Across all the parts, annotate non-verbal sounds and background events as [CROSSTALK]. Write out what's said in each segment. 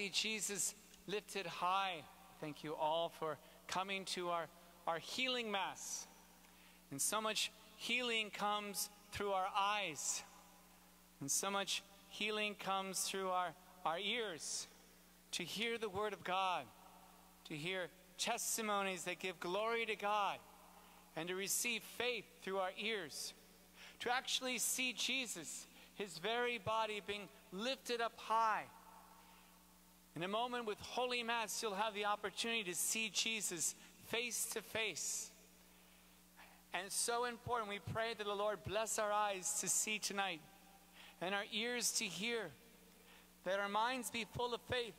see Jesus lifted high. Thank you all for coming to our, our healing mass. And so much healing comes through our eyes, and so much healing comes through our, our ears to hear the Word of God, to hear testimonies that give glory to God, and to receive faith through our ears, to actually see Jesus, His very body being lifted up high. In a moment with Holy Mass, you'll have the opportunity to see Jesus face to face. And it's so important. We pray that the Lord bless our eyes to see tonight and our ears to hear, that our minds be full of faith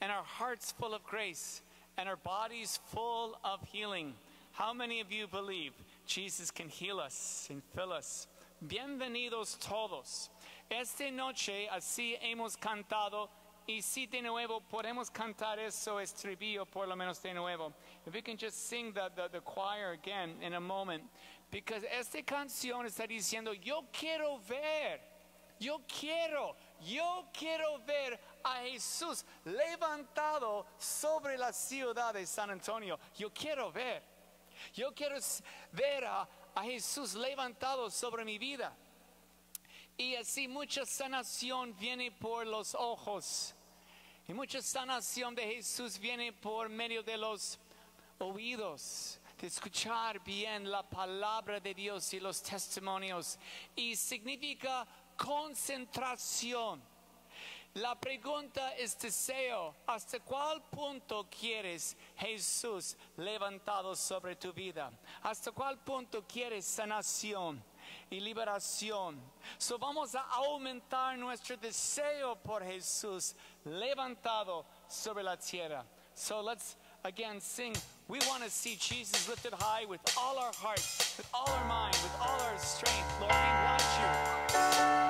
and our hearts full of grace and our bodies full of healing. How many of you believe Jesus can heal us and fill us? Bienvenidos todos. Esta noche así hemos cantado y si de nuevo podemos cantar eso estribillo por lo menos de nuevo. If we can just sing the, the, choir again in a moment. Because esta canción está diciendo, yo quiero ver, yo quiero, yo quiero ver a Jesús levantado sobre la ciudad de San Antonio. Yo quiero ver. Yo quiero ver a Jesús levantado sobre mi vida. Y así mucha sanación viene por los ojos. Y mucha sanación de Jesús viene por medio de los oídos, de escuchar bien la palabra de Dios y los testimonios. Y significa concentración. La pregunta es deseo. ¿Hasta cuál punto quieres Jesús levantado sobre tu vida? ¿Hasta cuál punto quieres sanación? y liberación. So vamos a aumentar nuestro deseo por Jesús levantado sobre la tierra. So let's again sing. We want to see Jesus lifted high with all our heart, with all our mind, with all our strength. Lord, we want you.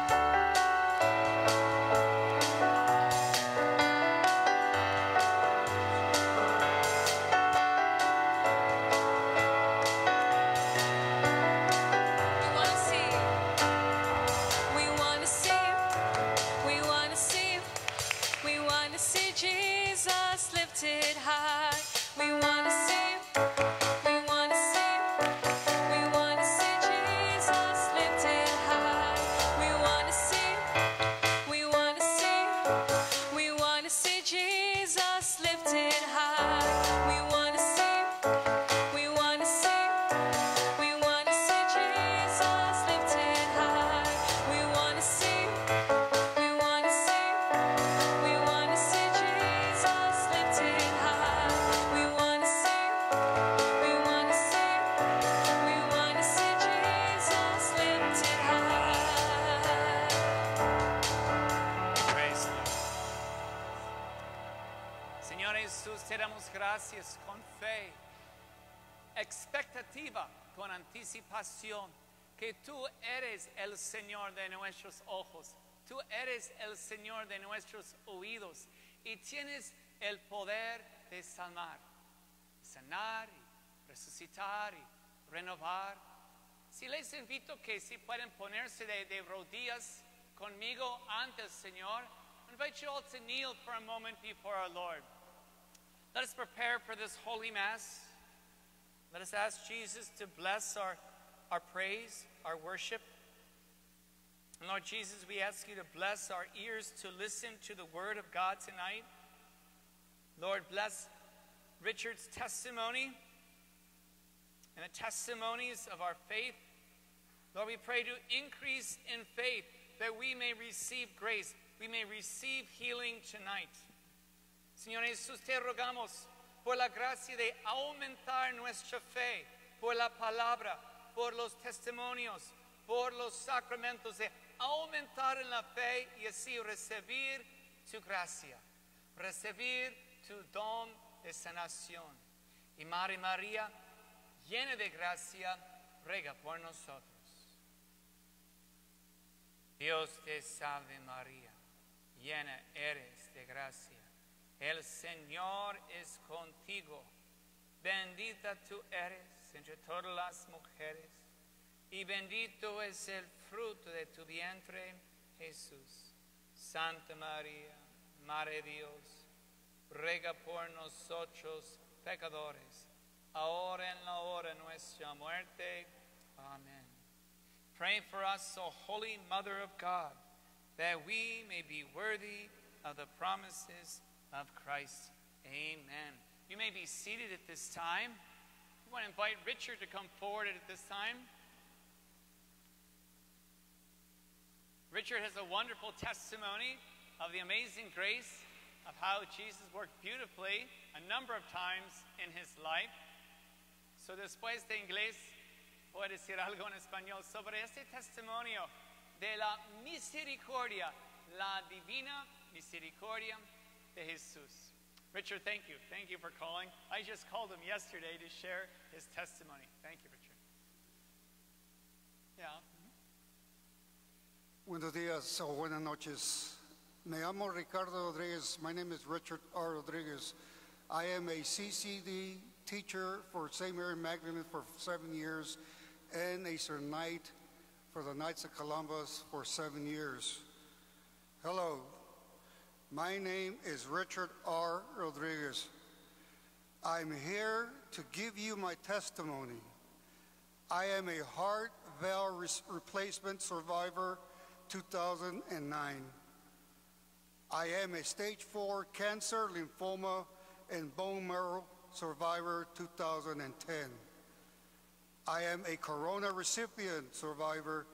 Señor de nuestros oídos y tienes el poder de sanar, sanar y resucitar y renovar. Si les invito que si pueden ponerse de, de rodillas conmigo ante el Señor, invite you all to kneel for a moment before our Lord. Let us prepare for this holy mass. Let us ask Jesus to bless our, our praise, our worship. Lord Jesus, we ask you to bless our ears to listen to the word of God tonight. Lord, bless Richard's testimony and the testimonies of our faith. Lord, we pray to increase in faith that we may receive grace, we may receive healing tonight. Señor Jesús, te rogamos por la gracia de aumentar nuestra fe, por la palabra, por los testimonios, por los sacramentos, de aumentar en la fe y así recibir tu gracia, recibir tu don de sanación. Y Madre María, llena de gracia, rega por nosotros. Dios te salve María, llena eres de gracia. El Señor es contigo. Bendita tú eres entre todas las mujeres y bendito es el fruto de tu vientre, Jesús. Santa María, Madre Dios, ruega por nosotros pecadores, ahora en la hora de nuestra muerte. Amen. Pray for us, O Holy Mother of God, that we may be worthy of the promises of Christ. Amen. You may be seated at this time. We want to invite Richard to come forward at this time. Richard has a wonderful testimony of the amazing grace of how Jesus worked beautifully a number of times in his life. So después de inglés, puedo decir algo en español sobre este testimonio de la misericordia, la divina misericordia de Jesús. Richard, thank you. Thank you for calling. I just called him yesterday to share his testimony. Thank you, Richard. Yeah. Buenos días o buenas noches. Me llamo Ricardo Rodriguez. My name is Richard R. Rodriguez. I am a CCD teacher for St. Mary Magdalen for seven years and a Sir Knight for the Knights of Columbus for seven years. Hello, my name is Richard R. Rodriguez. I'm here to give you my testimony. I am a heart valve replacement survivor 2009. I am a stage 4 cancer, lymphoma, and bone marrow survivor 2010. I am a corona recipient survivor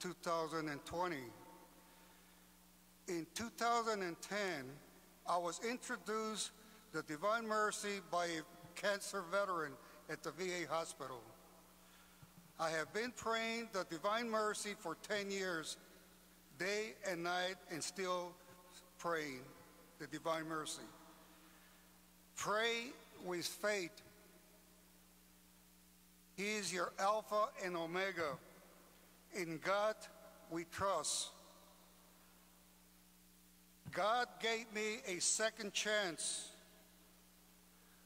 2020. In 2010, I was introduced to Divine Mercy by a cancer veteran at the VA hospital. I have been praying the Divine Mercy for 10 years, day and night, and still praying the Divine Mercy. Pray with faith. He is your Alpha and Omega. In God we trust. God gave me a second chance.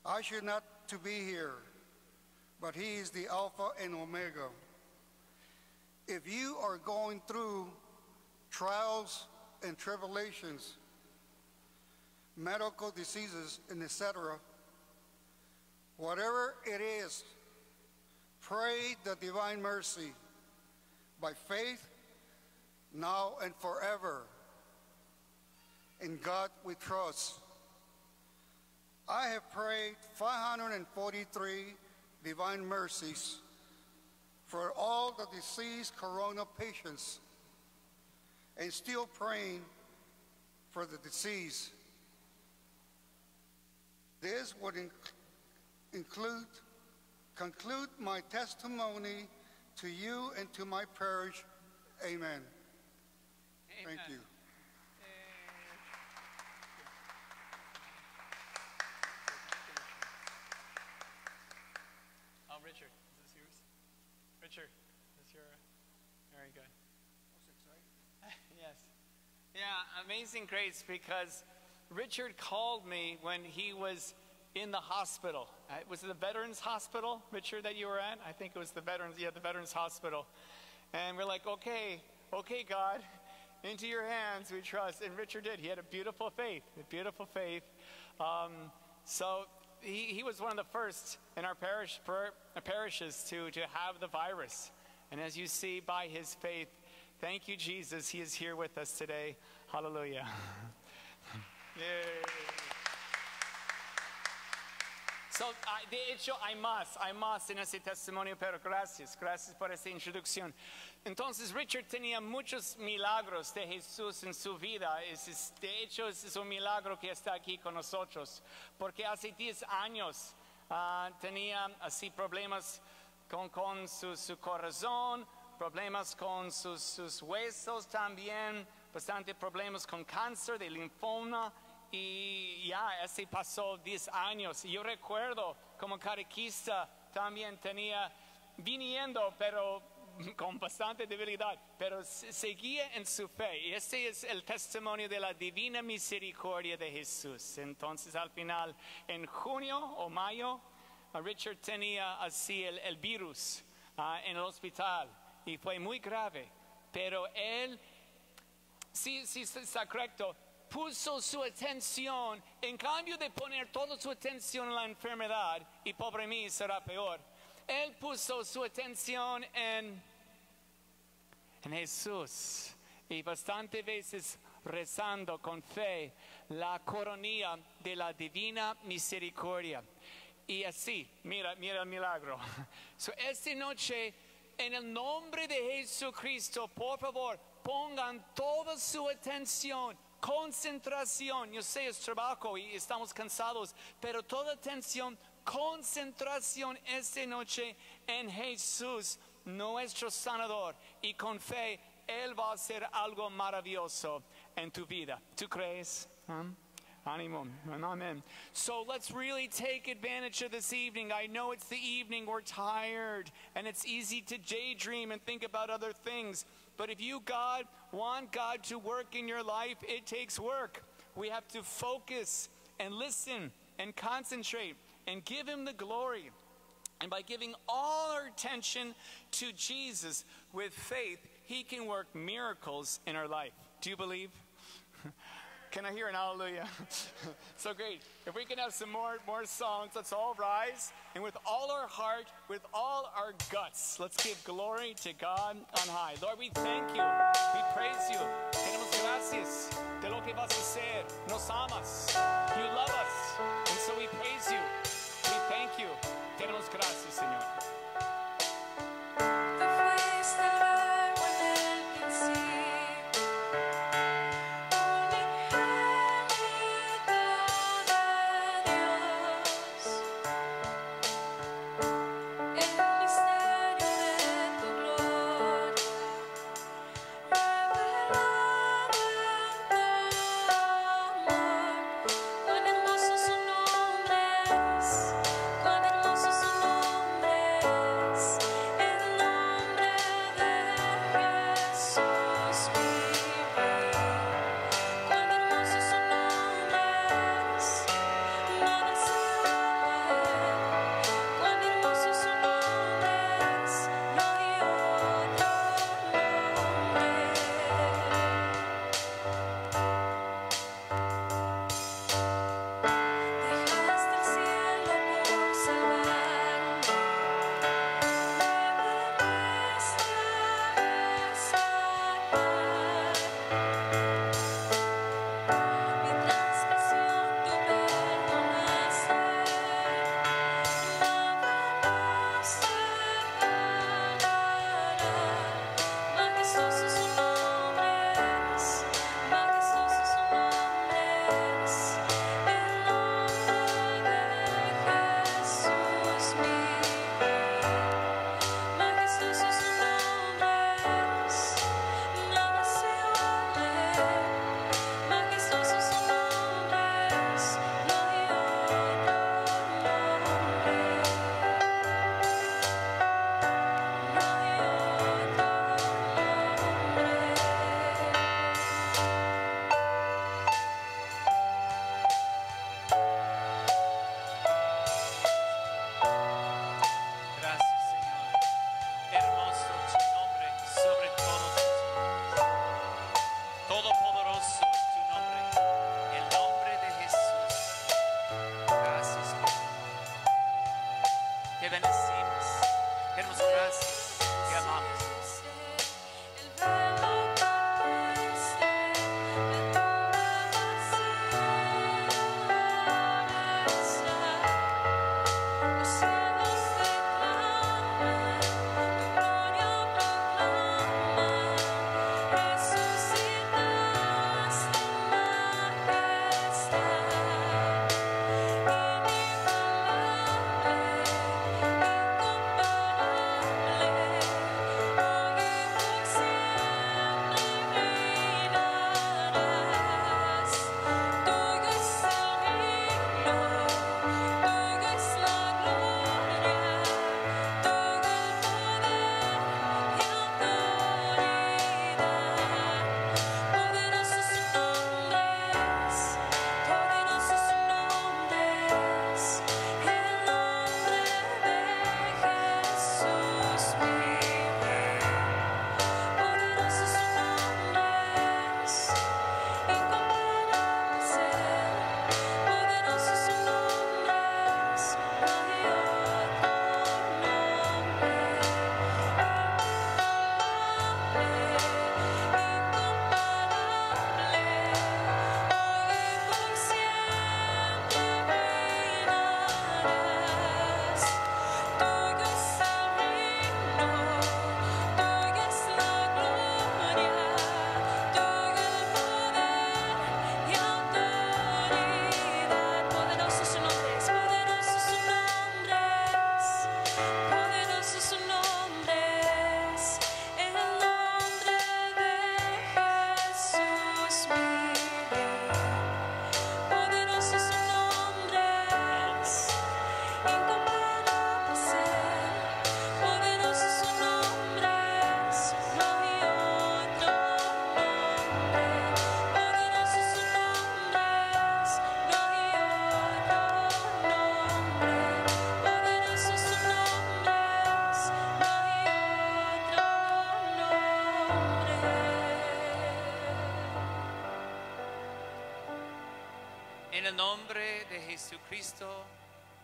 I should not to be here, but he is the Alpha and Omega. If you are going through trials and tribulations, medical diseases, and etc., whatever it is, pray the divine mercy by faith now and forever. In God we trust. I have prayed 543 divine mercies for all the deceased corona patients and still praying for the deceased. This would inc- include conclude my testimony to you and to my parish. Amen. Thank you. Oh, Richard, is this yours? Richard, is this your? Very good. yes. Yeah, amazing grace because Richard called me when he was in the hospital. Uh, was it the Veterans Hospital, Richard, that you were at? I think it was the Veterans, yeah, the Veterans Hospital. And we're like, okay, okay, God, into your hands we trust. And Richard did. He had a beautiful faith, a beautiful faith. Um, so he, he was one of the first in our parish per, parishes to, to have the virus. And as you see by his faith, thank you, Jesus, he is here with us today. Hallelujah. [LAUGHS] Yay. So, ah, de hecho, hay más, hay más en ese testimonio, pero gracias, gracias por esta introducción. Entonces, Richard tenía muchos milagros de Jesús en su vida. Es- es- de hecho, es, un milagro que está aquí con nosotros, porque hace 10 años ah, tenía así problemas con, con su, su corazón, problemas con sus, sus huesos también, bastante problemas con cáncer de linfoma y ya así pasó 10 años. Y yo recuerdo como catequista también tenía viniendo, pero [LAUGHS] con bastante debilidad, pero se- seguía en su fe. Y ese es el testimonio de la divina misericordia de Jesús. Entonces al final, en junio o mayo, Richard tenía así el, el virus ah, en el hospital y fue muy grave, pero él sí, sí está correcto. puso su atención, en cambio de poner toda su atención en la enfermedad, y pobre mí será peor, él puso su atención en, en Jesús. Y bastante veces rezando con fe la coronilla de la divina misericordia. Y así, mira, mira el milagro. [LAUGHS] So, esta noche, en el nombre de Jesucristo, por favor, pongan toda su atención, concentración. Yo sé, es trabajo y estamos cansados, pero toda atención, concentración esta noche en Jesús, nuestro sanador. Y con fe, Él va a hacer algo maravilloso en tu vida. ¿Tú crees? ¿Ah? Ánimo. Amen. So let's really take advantage of this evening. I know it's the evening, we're tired, and it's easy to daydream and think about other things. But if you, God, want God to work in your life, it takes work. We have to focus and listen and concentrate and give Him the glory. And by giving all our attention to Jesus with faith, He can work miracles in our life. Do you believe? Can I hear an hallelujah? [LAUGHS] so great. If we can have some more, more songs, let's all rise. And with all our heart, with all our guts, let's give glory to God on high. Lord, we thank you. We praise you. Tenemos gracias de lo que vas a hacer. Nos amas. You love us. And so we praise you.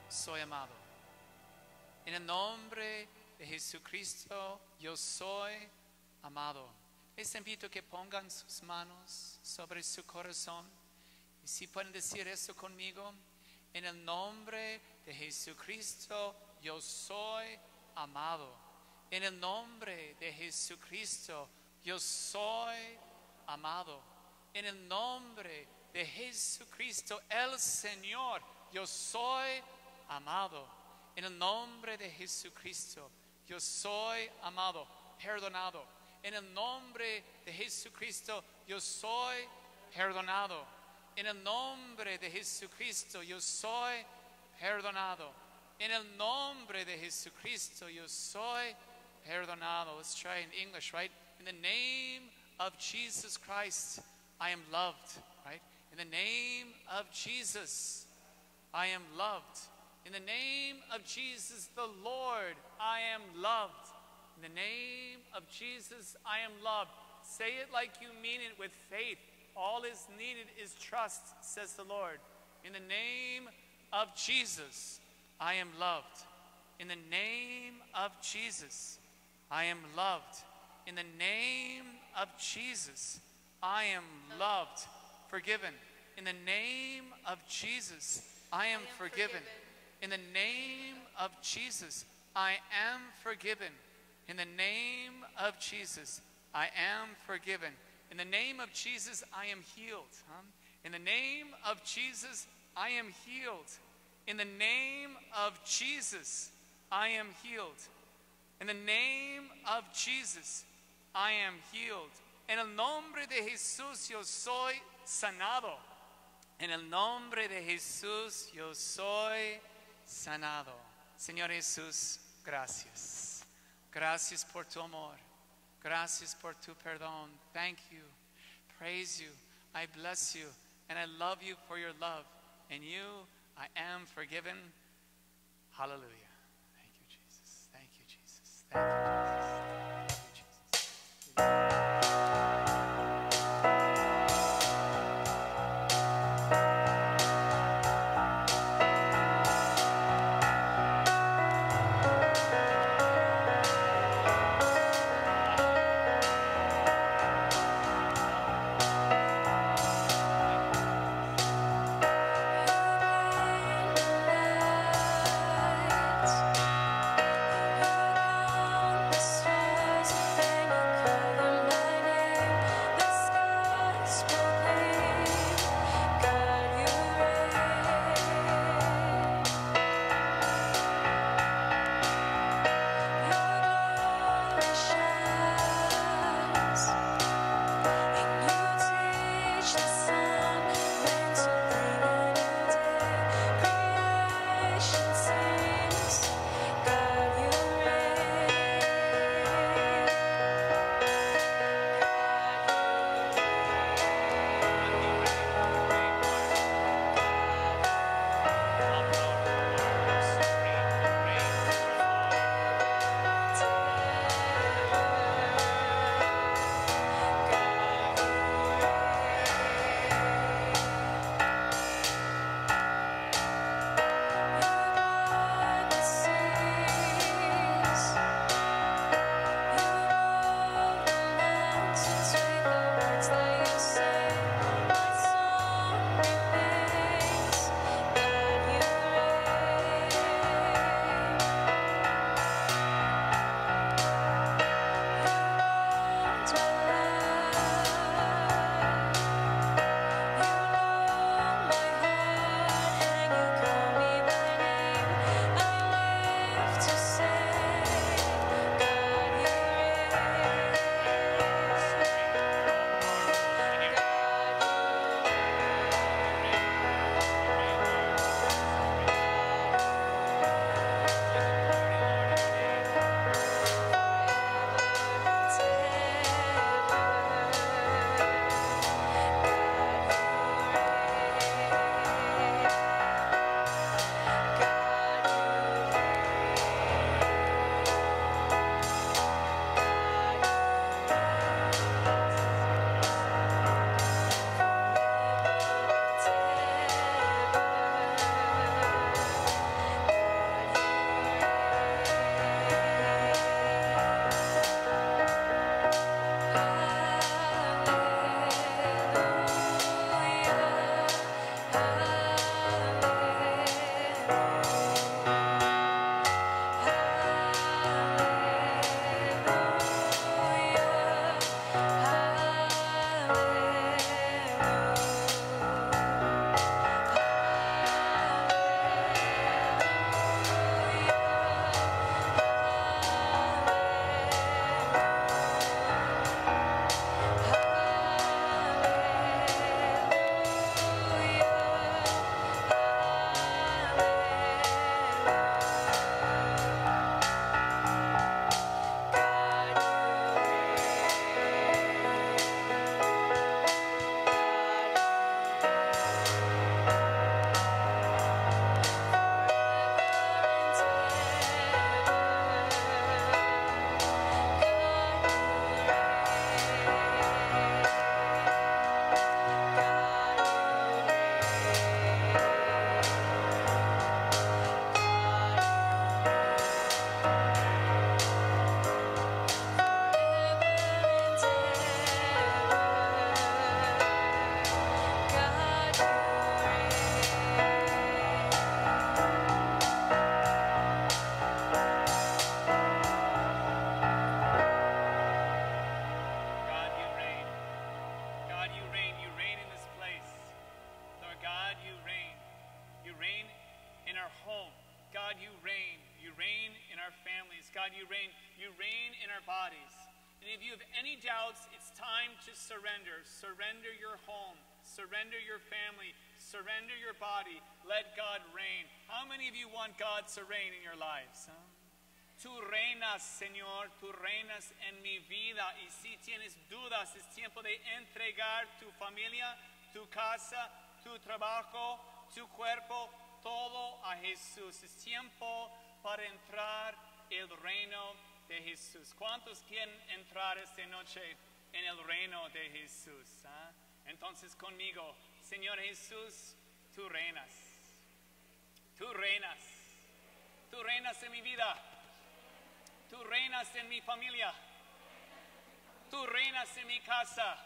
Soy amado. En el nombre de Jesucristo, yo soy amado. Les invito que pongan sus manos sobre su corazón. Y si pueden decir eso conmigo, en el nombre de Jesucristo, yo soy amado. En el nombre de Jesucristo, yo soy amado. En el nombre de Jesucristo, el Señor, yo soy amado. En el nombre de Jesucristo, yo soy amado, perdonado. En el nombre de Jesucristo, yo soy perdonado. En el nombre de Jesucristo, yo soy perdonado. En el nombre de Jesucristo, yo soy perdonado. Let's try in English, right? In the name of Jesus Christ, I am loved, right? In the name of Jesus, I am loved. In the name of Jesus the Lord, I am loved. In the name of Jesus, I am loved. Say it like you mean it with faith. All is needed is trust, says the Lord. In the name of Jesus, I am loved. In the name of Jesus, I am loved. In the name of Jesus, I am loved, forgiven. In the name of Jesus, I am, forgiven. In the name of Jesus, I am forgiven. In the name of Jesus, I am forgiven. In the name of Jesus, I am healed. huh? In the name of Jesus, I am healed. In the name of Jesus, I am healed. In the name of Jesus, I am healed. En el nombre de Jesús, yo soy sanado. En el nombre de Jesús, yo soy sanado. Señor Jesús, gracias. Gracias por tu amor. Gracias por tu perdón. Thank you. Praise you. I bless you. And I love you for your love. And you, I am forgiven. Hallelujah. Thank you, Jesus. Thank you, Jesus. Thank you, Jesus. Thank you, Jesus. Surrender your family. Surrender your body. Let God reign. How many of you want God to reign in your lives? huh? Tú reinas, Señor, tú reinas en mi vida. Y si tienes dudas, es tiempo de entregar tu familia, tu casa, tu trabajo, tu cuerpo, todo a Jesús. Es tiempo para entrar el reino de Jesús. ¿Cuántos quieren entrar esta noche en el reino de Jesús? ah? Entonces conmigo, Señor Jesús, tú reinas. Tú reinas. Tú reinas en mi vida. Tú reinas en mi familia. Tú reinas en mi casa.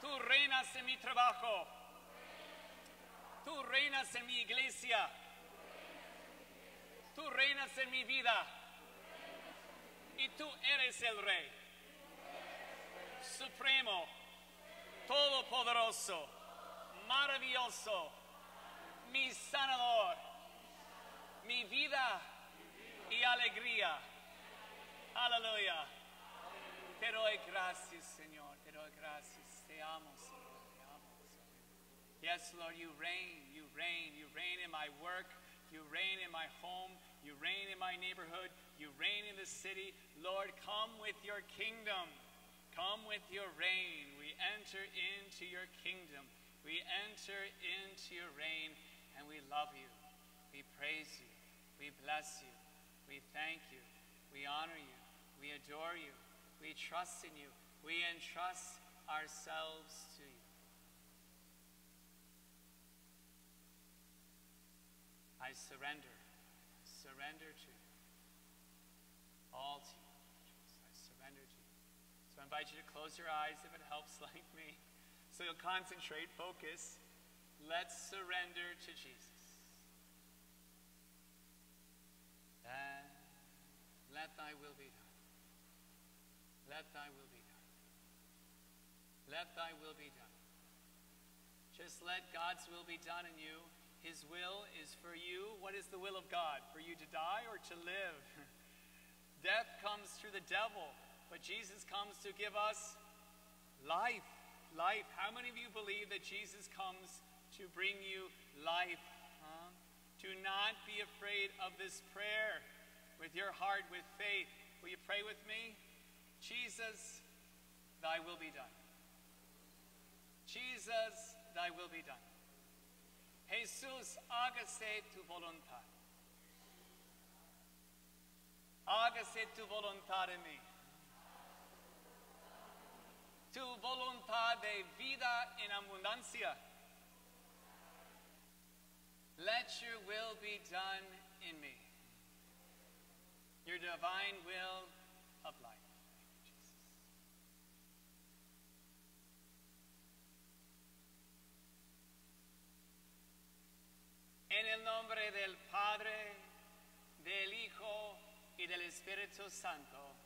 Tú reinas en mi trabajo. Tú reinas en mi iglesia. Tú reinas en mi vida. Y tú eres el rey. Supremo, todopoderoso, maravilloso, mi sanador, mi vida y alegría. Aleluya. Te doy gracias, Señor. Te doy gracias. Te amo, Señor. Te amo. Señor. Yes, Lord, you reign. You reign. You reign in my work. You reign in my home. You reign in my neighborhood. You reign in the city. Lord, come with your kingdom. Come with your reign. We enter into your kingdom. We enter into your reign and we love you. We praise you. We bless you. We thank you. We honor you. We adore you. We trust in you. We entrust ourselves to you. I surrender. Surrender to you. All to you. Jesus. I surrender to you. So I invite you to close your eyes if it helps, [LAUGHS] like me. So you'll concentrate, focus. Let's surrender to Jesus. And let thy will be done. Let thy will be done. Let thy will be done. Just let God's will be done in you. His will is for you. What is the will of God? For you to die or to live? [LAUGHS] Death comes through the devil, but Jesus comes to give us life. Life. How many of you believe that Jesus comes to bring you life? Huh? Do not be afraid of this prayer with your heart, with faith. Will you pray with me? Jesus, thy will be done. Jesus, thy will be done. Jesús, hágase tu voluntad. Hágase tu voluntad en mí. Tu voluntad de vida en abundancia. Let your will be done in me. Your divine will of life. En el nombre del Padre, del Hijo y del Espíritu Santo.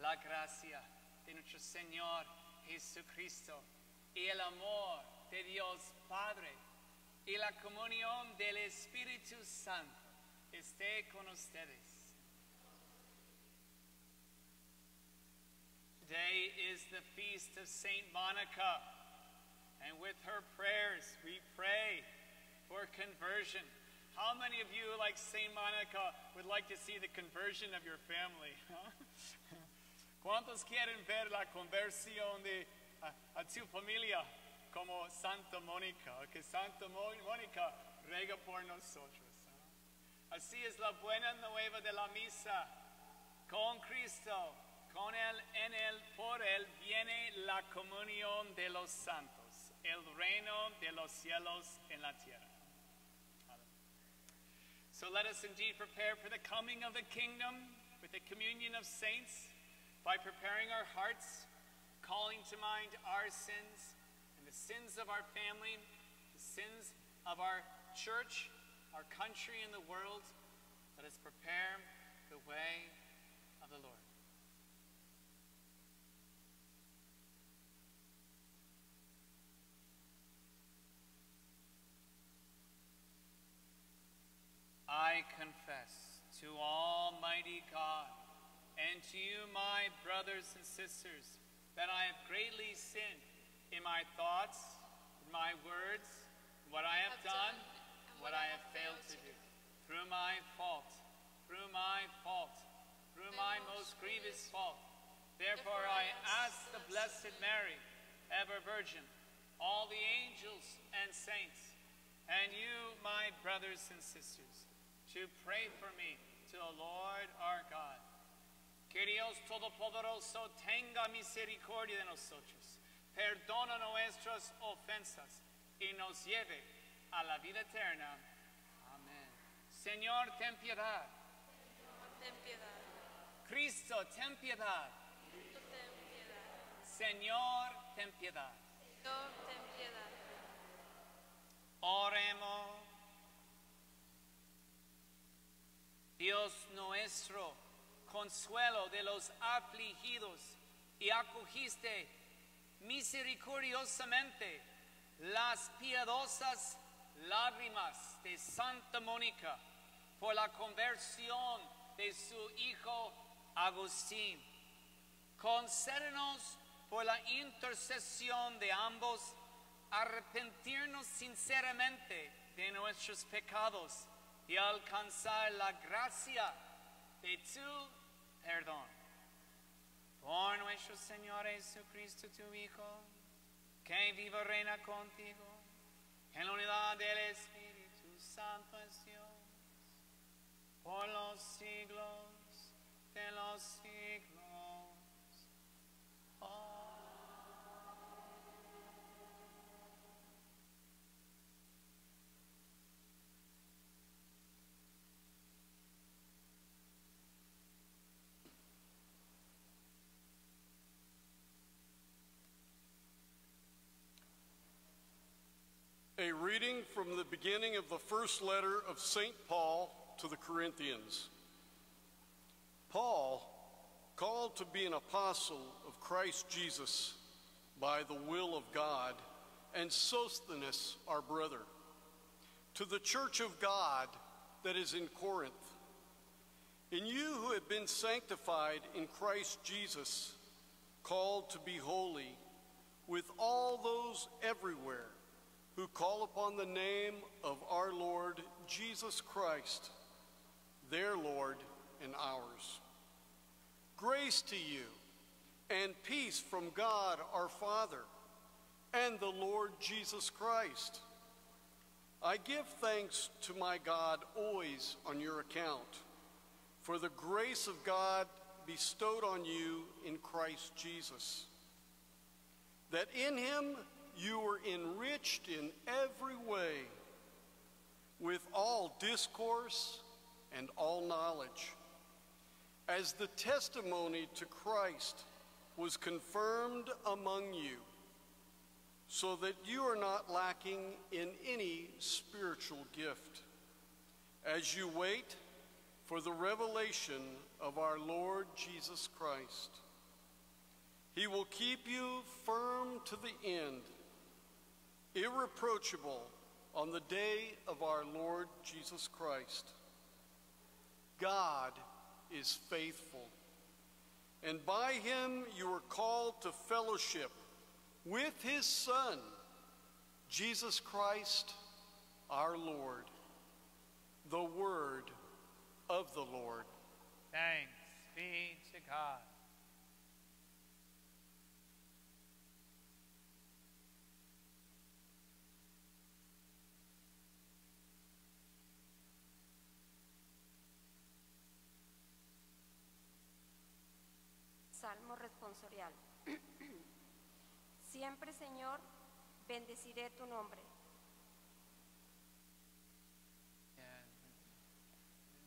La gracia de nuestro Señor Jesucristo y el amor de Dios Padre y la comunión del Espíritu Santo esté con ustedes. Today is the feast of Saint Monica, and with her prayers, we pray for conversion. How many of you, like Saint Monica, would like to see the conversion of your family? huh? ¿Cuántos quieren ver la conversión de a, a familia como Santa Mónica? Que Santa Mónica rega por nosotros. ¿ah? Así es la buena nueva de la misa. Con Cristo, con Él, en Él, por Él viene la comunión de los santos, el reino de los cielos en la tierra. So let us indeed prepare for the coming of the kingdom with the communion of saints by preparing our hearts, calling to mind our sins and the sins of our family, the sins of our church, our country, and the world. Let us prepare the way of the Lord. I confess to Almighty God and to you, my brothers and sisters, that I have greatly sinned in my thoughts, in my words, what I have done, what I have failed to do. Through my fault, through my fault, through my most grievous fault. Therefore I ask the Blessed Mary, ever Virgin, all the angels and saints, and you, my brothers and sisters, to pray for me to the Lord our God. Que Dios Todopoderoso tenga misericordia de nosotros, perdona nuestras ofensas y nos lleve a la vida eterna. Amén. Señor, ten piedad. Ten piedad. Cristo, ten piedad. Cristo, ten piedad. Señor, ten piedad. Señor, ten piedad. Oremos. Dios nuestro, consuelo de los afligidos, y acogiste misericordiosamente las piadosas lágrimas de Santa Mónica por la conversión de su hijo Agustín. Concédenos por la intercesión de ambos arrepentirnos sinceramente de nuestros pecados y alcanzar la gracia de tu perdón. Por nuestro Señor Jesucristo, tu Hijo, que vive y reina contigo, en la unidad del Espíritu Santo es Dios, por los siglos de los siglos. A reading from the beginning of the first letter of St. Paul to the Corinthians. Paul, called to be an apostle of Christ Jesus by the will of God, and Sosthenes, our brother, to the church of God that is in Corinth. In you who have been sanctified in Christ Jesus, called to be holy, with all those everywhere who call upon the name of our Lord Jesus Christ, their Lord and ours. Grace to you and peace from God our Father and the Lord Jesus Christ. I give thanks to my God always on your account for the grace of God bestowed on you in Christ Jesus, that in him you were enriched in every way with all discourse and all knowledge, as the testimony to Christ was confirmed among you, so that you are not lacking in any spiritual gift, as you wait for the revelation of our Lord Jesus Christ. He will keep you firm to the end irreproachable on the day of our Lord Jesus Christ. God is faithful, and by him you are called to fellowship with his Son, Jesus Christ our Lord, the Word of the Lord. Responsorial. Siempre, Señor, bendeciré tu nombre.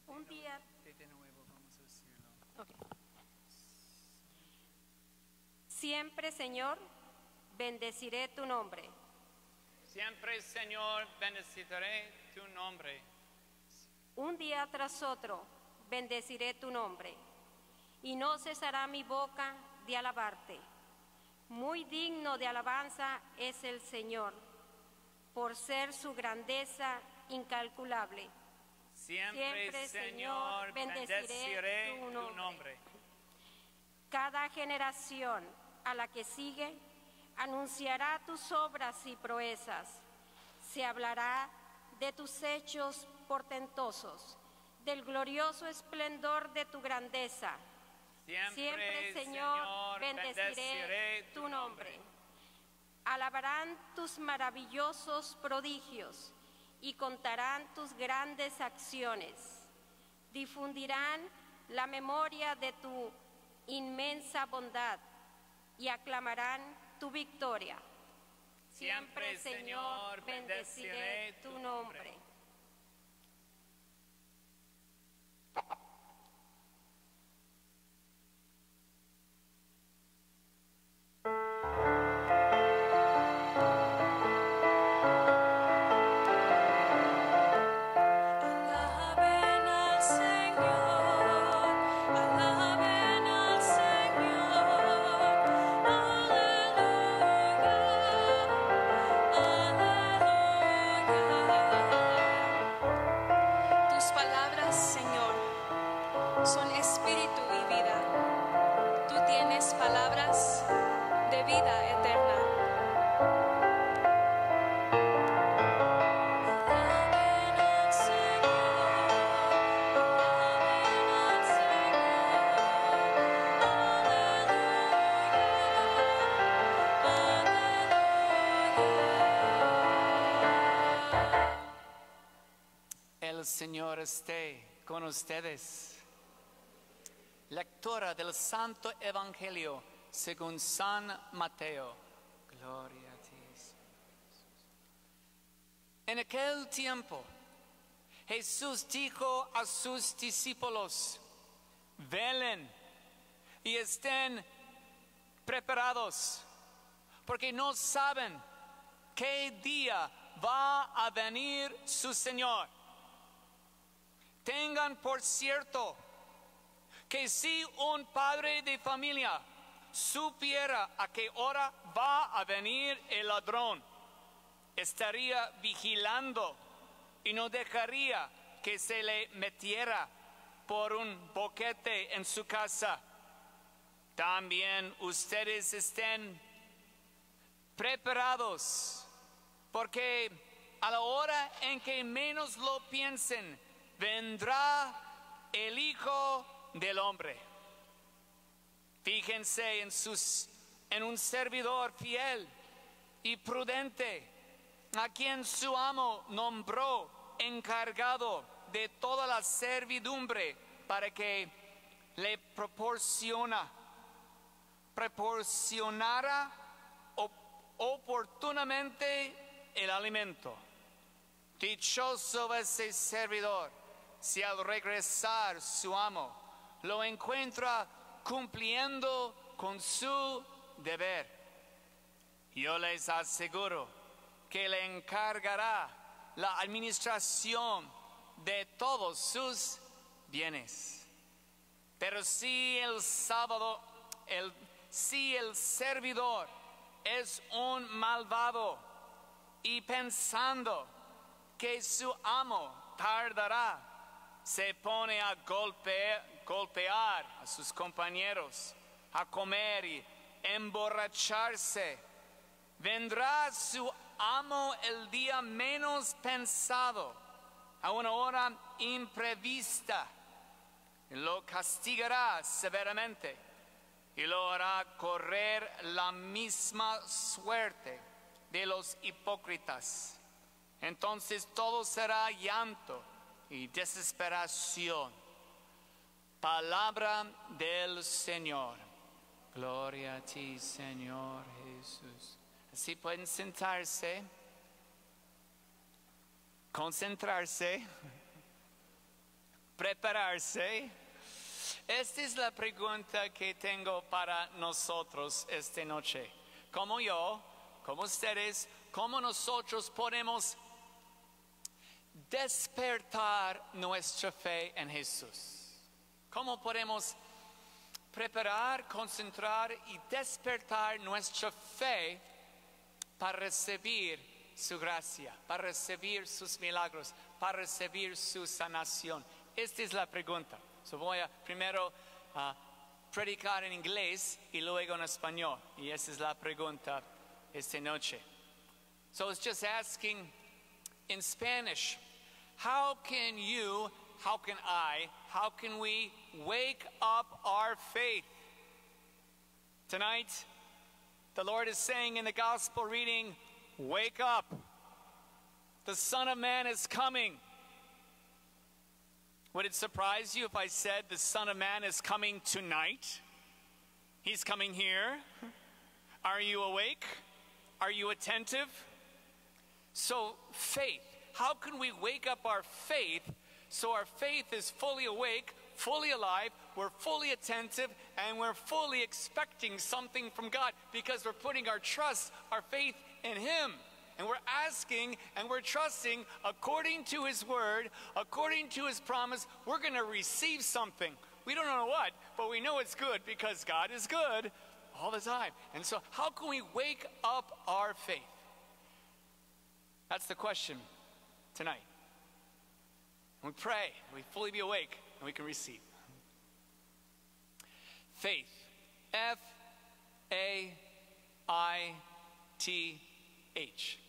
Un día, siempre, Señor, bendeciré tu nombre. Siempre, Señor, bendeciré tu nombre. Un día tras otro, bendeciré tu nombre. Y no cesará mi boca de alabarte. Muy digno de alabanza es el Señor, por ser su grandeza incalculable. Siempre, Siempre, Señor, bendeciré bendeciré tu tu nombre. nombre. Cada generación a la que sigue anunciará tus obras y proezas. Se hablará de tus hechos portentosos, del glorioso esplendor de tu grandeza. Siempre, Siempre, Señor, bendeciré tu nombre. Alabarán tus maravillosos prodigios y contarán tus grandes acciones. Difundirán la memoria de tu inmensa bondad y aclamarán tu victoria. Siempre, Señor, bendeciré tu nombre. Esté con ustedes. Lectura del Santo Evangelio según San Mateo. Gloria a ti. En aquel tiempo, Jesús dijo a sus discípulos, velen y estén preparados, porque no saben qué día va a venir su Señor. Tengan por cierto que si un padre de familia supiera a qué hora va a venir el ladrón, estaría vigilando y no dejaría que se le metiera por un boquete en su casa. También ustedes estén preparados, porque a la hora en que menos lo piensen, vendrá el Hijo del Hombre. Fíjense en, sus, en un servidor fiel y prudente, a quien su amo nombró encargado de toda la servidumbre para que le proporciona, proporcionara op- oportunamente el alimento. Dichoso ese servidor si al regresar su amo lo encuentra cumpliendo con su deber. Yo les aseguro que le encargará la administración de todos sus bienes. Pero si el sábado, el, si el servidor es un malvado y pensando que su amo tardará, se pone a golpe- golpear a sus compañeros, a comer y emborracharse, vendrá su amo el día menos pensado, a una hora imprevista, y lo castigará severamente y lo hará correr la misma suerte de los hipócritas. Entonces todo será llanto y desesperación. Palabra del Señor. Gloria a ti, Señor Jesús. Así pueden sentarse, concentrarse, [LAUGHS] prepararse. Esta es la pregunta que tengo para nosotros esta noche. Como yo, como ustedes, cómo nosotros podemos despertar nuestra fe en Jesús. ¿Cómo podemos preparar, concentrar y despertar nuestra fe para recibir su gracia, para recibir sus milagros, para recibir su sanación? Esta es la pregunta. So voy a primero a predicar en inglés y luego en español. Y esa es la pregunta esta noche. So it's just asking in Spanish, how can you, how can I, how can we wake up our faith? Tonight, the Lord is saying in the gospel reading, Wake up. The Son of Man is coming. Would it surprise you if I said the Son of Man is coming tonight? He's coming here. Are you awake? Are you attentive? So, faith. How can we wake up our faith so our faith is fully awake, fully alive, we're fully attentive, and we're fully expecting something from God because we're putting our trust, our faith in Him. And we're asking and we're trusting according to His word, according to His promise, we're going to receive something. We don't know what, but we know it's good because God is good all the time. And so, how can we wake up our faith? That's the question tonight. We pray, we fully be awake, and we can receive. Faith. F A I T H.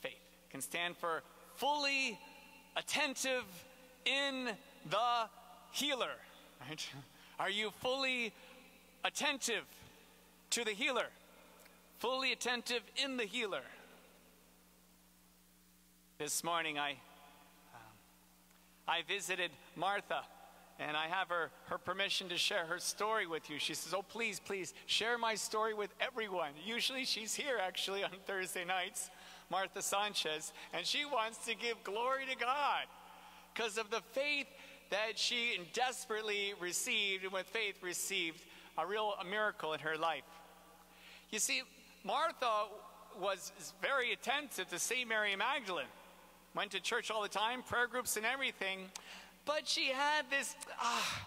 Faith. Can stand for fully attentive in the healer. Right? Are you fully attentive to the healer? Fully attentive in the healer. This morning I um, I visited Martha and I have her, her permission to share her story with you. She says, Oh, please, please, share my story with everyone. Usually she's here actually on Thursday nights, Martha Sanchez, and she wants to give glory to God because of the faith that she desperately received, and with faith received a real a miracle in her life. You see, Martha was very attentive to St. Mary Magdalen went to church all the time, prayer groups and everything. But she had this, ah,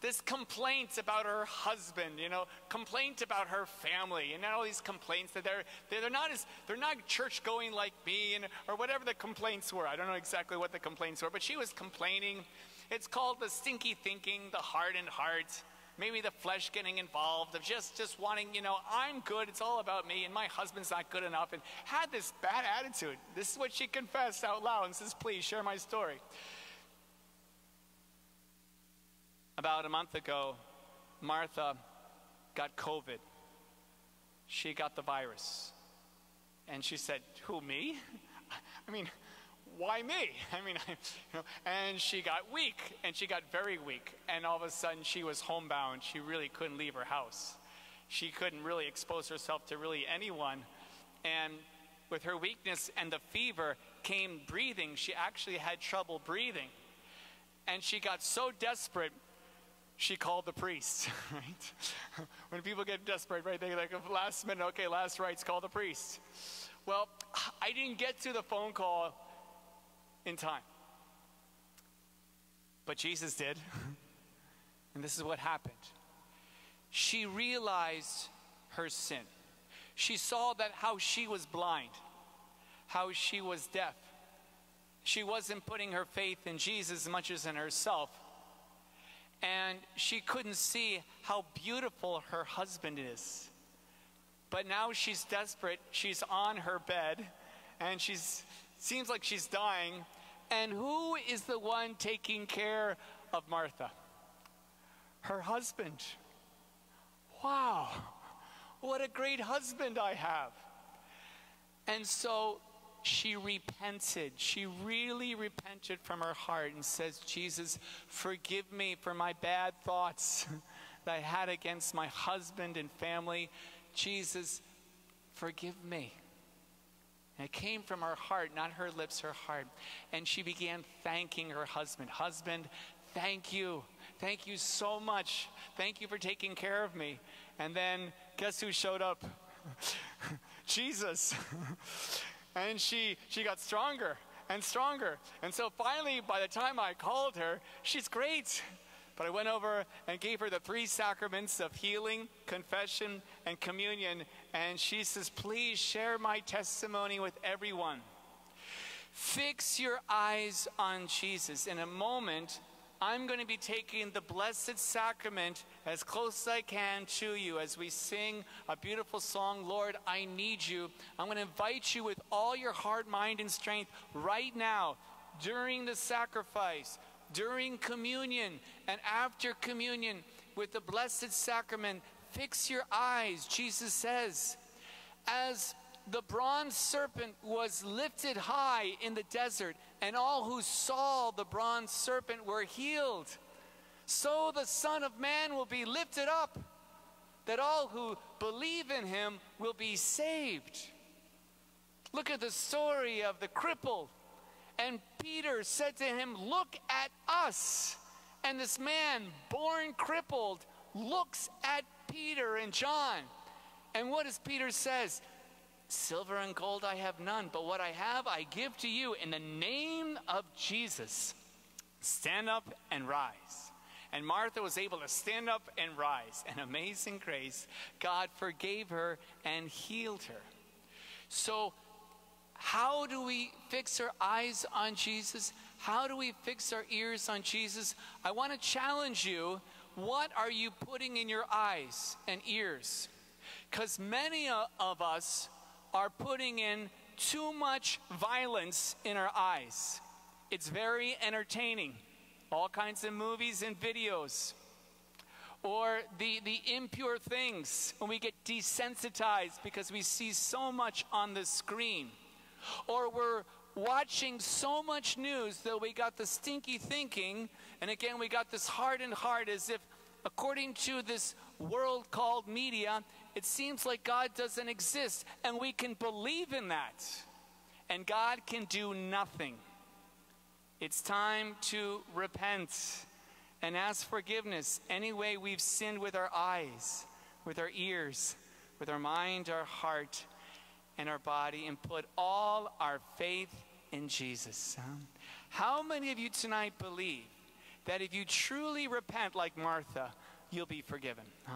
this complaint about her husband, you know, complaint about her family, and all these complaints that they're they're not as they're not church going like me, and or whatever the complaints were. I don't know exactly what the complaints were, but she was complaining. It's called the stinky thinking, the hardened heart maybe the flesh getting involved of just just wanting you know i'm good it's all about me and my husband's not good enough and had this bad attitude. This is what she confessed out loud. And says please share my story. About a month ago martha got covid. She got the virus. And she said who me? [LAUGHS] I mean why me? [LAUGHS] I mean, I, you know, and she got weak, and she got very weak, and all of a sudden she was homebound. She really couldn't leave her house. She couldn't really expose herself to really anyone. And with her weakness and the fever came breathing. She actually had trouble breathing. And she got so desperate, she called the priest, [LAUGHS] right? [LAUGHS] when people get desperate, right, they like, last minute, okay, last rites, call the priest. Well, I didn't get to the phone call in time. But Jesus did. [LAUGHS] and this is what happened. She realized her sin. She saw that how she was blind, how she was deaf. She wasn't putting her faith in Jesus as much as in herself. And she couldn't see how beautiful her husband is. But now she's desperate. She's on her bed and she's seems like she's dying and who is the one taking care of Martha? Her husband. Wow, what a great husband I have. And so she repented. She really repented from her heart and says, Jesus, forgive me for my bad thoughts [LAUGHS] that I had against my husband and family. Jesus, forgive me. And it came from her heart, not her lips, her heart. And she began thanking her husband. Husband, thank you. Thank you so much. Thank you for taking care of me. And then guess who showed up? [LAUGHS] Jesus. [LAUGHS] and she she got stronger and stronger. And so finally by the time I called her, she's great. But I went over and gave her the three sacraments of healing, confession, and communion. And she says, Please share my testimony with everyone. Fix your eyes on Jesus. In a moment, I'm going to be taking the Blessed Sacrament as close as I can to you as we sing a beautiful song, Lord, I need you. I'm going to invite you with all your heart, mind, and strength right now during the sacrifice, during communion, and after communion with the Blessed Sacrament. Fix your eyes, Jesus says. As the bronze serpent was lifted high in the desert, and all who saw the bronze serpent were healed. So the Son of Man will be lifted up, that all who believe in him will be saved. Look at the story of the cripple. And Peter said to him, Look at us. And this man, born crippled, looks at Peter and John. And what does Peter says? Silver and gold I have none, but what I have I give to you in the name of Jesus. Stand up and rise. And Martha was able to stand up and rise. An amazing grace. God forgave her and healed her. So, how do we fix our eyes on Jesus? How do we fix our ears on Jesus? I want to challenge you. What are you putting in your eyes and ears? Because many of us are putting in too much violence in our eyes. It's very entertaining. All kinds of movies and videos. Or the, the impure things when we get desensitized because we see so much on the screen. Or we're watching so much news that we got the stinky thinking, and again, we got this hardened heart as if, according to this world called media, it seems like God doesn't exist, and we can believe in that, and God can do nothing. It's time to repent and ask forgiveness any way we've sinned with our eyes, with our ears, with our mind, our heart, and our body, and put all our faith in Jesus. How many of you tonight believe that if you truly repent like Martha, you'll be forgiven? Huh?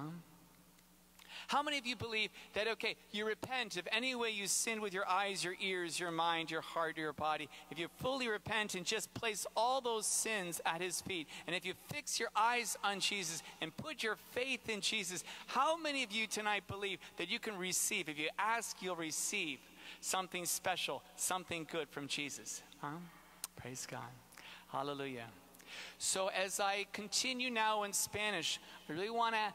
How many of you believe that, okay, you repent of any way you sin with your eyes, your ears, your mind, your heart, your body? If you fully repent and just place all those sins at His feet, and if you fix your eyes on Jesus and put your faith in Jesus, how many of you tonight believe that you can receive? If you ask, you'll receive something special, something good from Jesus. Huh? Praise God. Hallelujah. So, as I continue now in Spanish, I really want to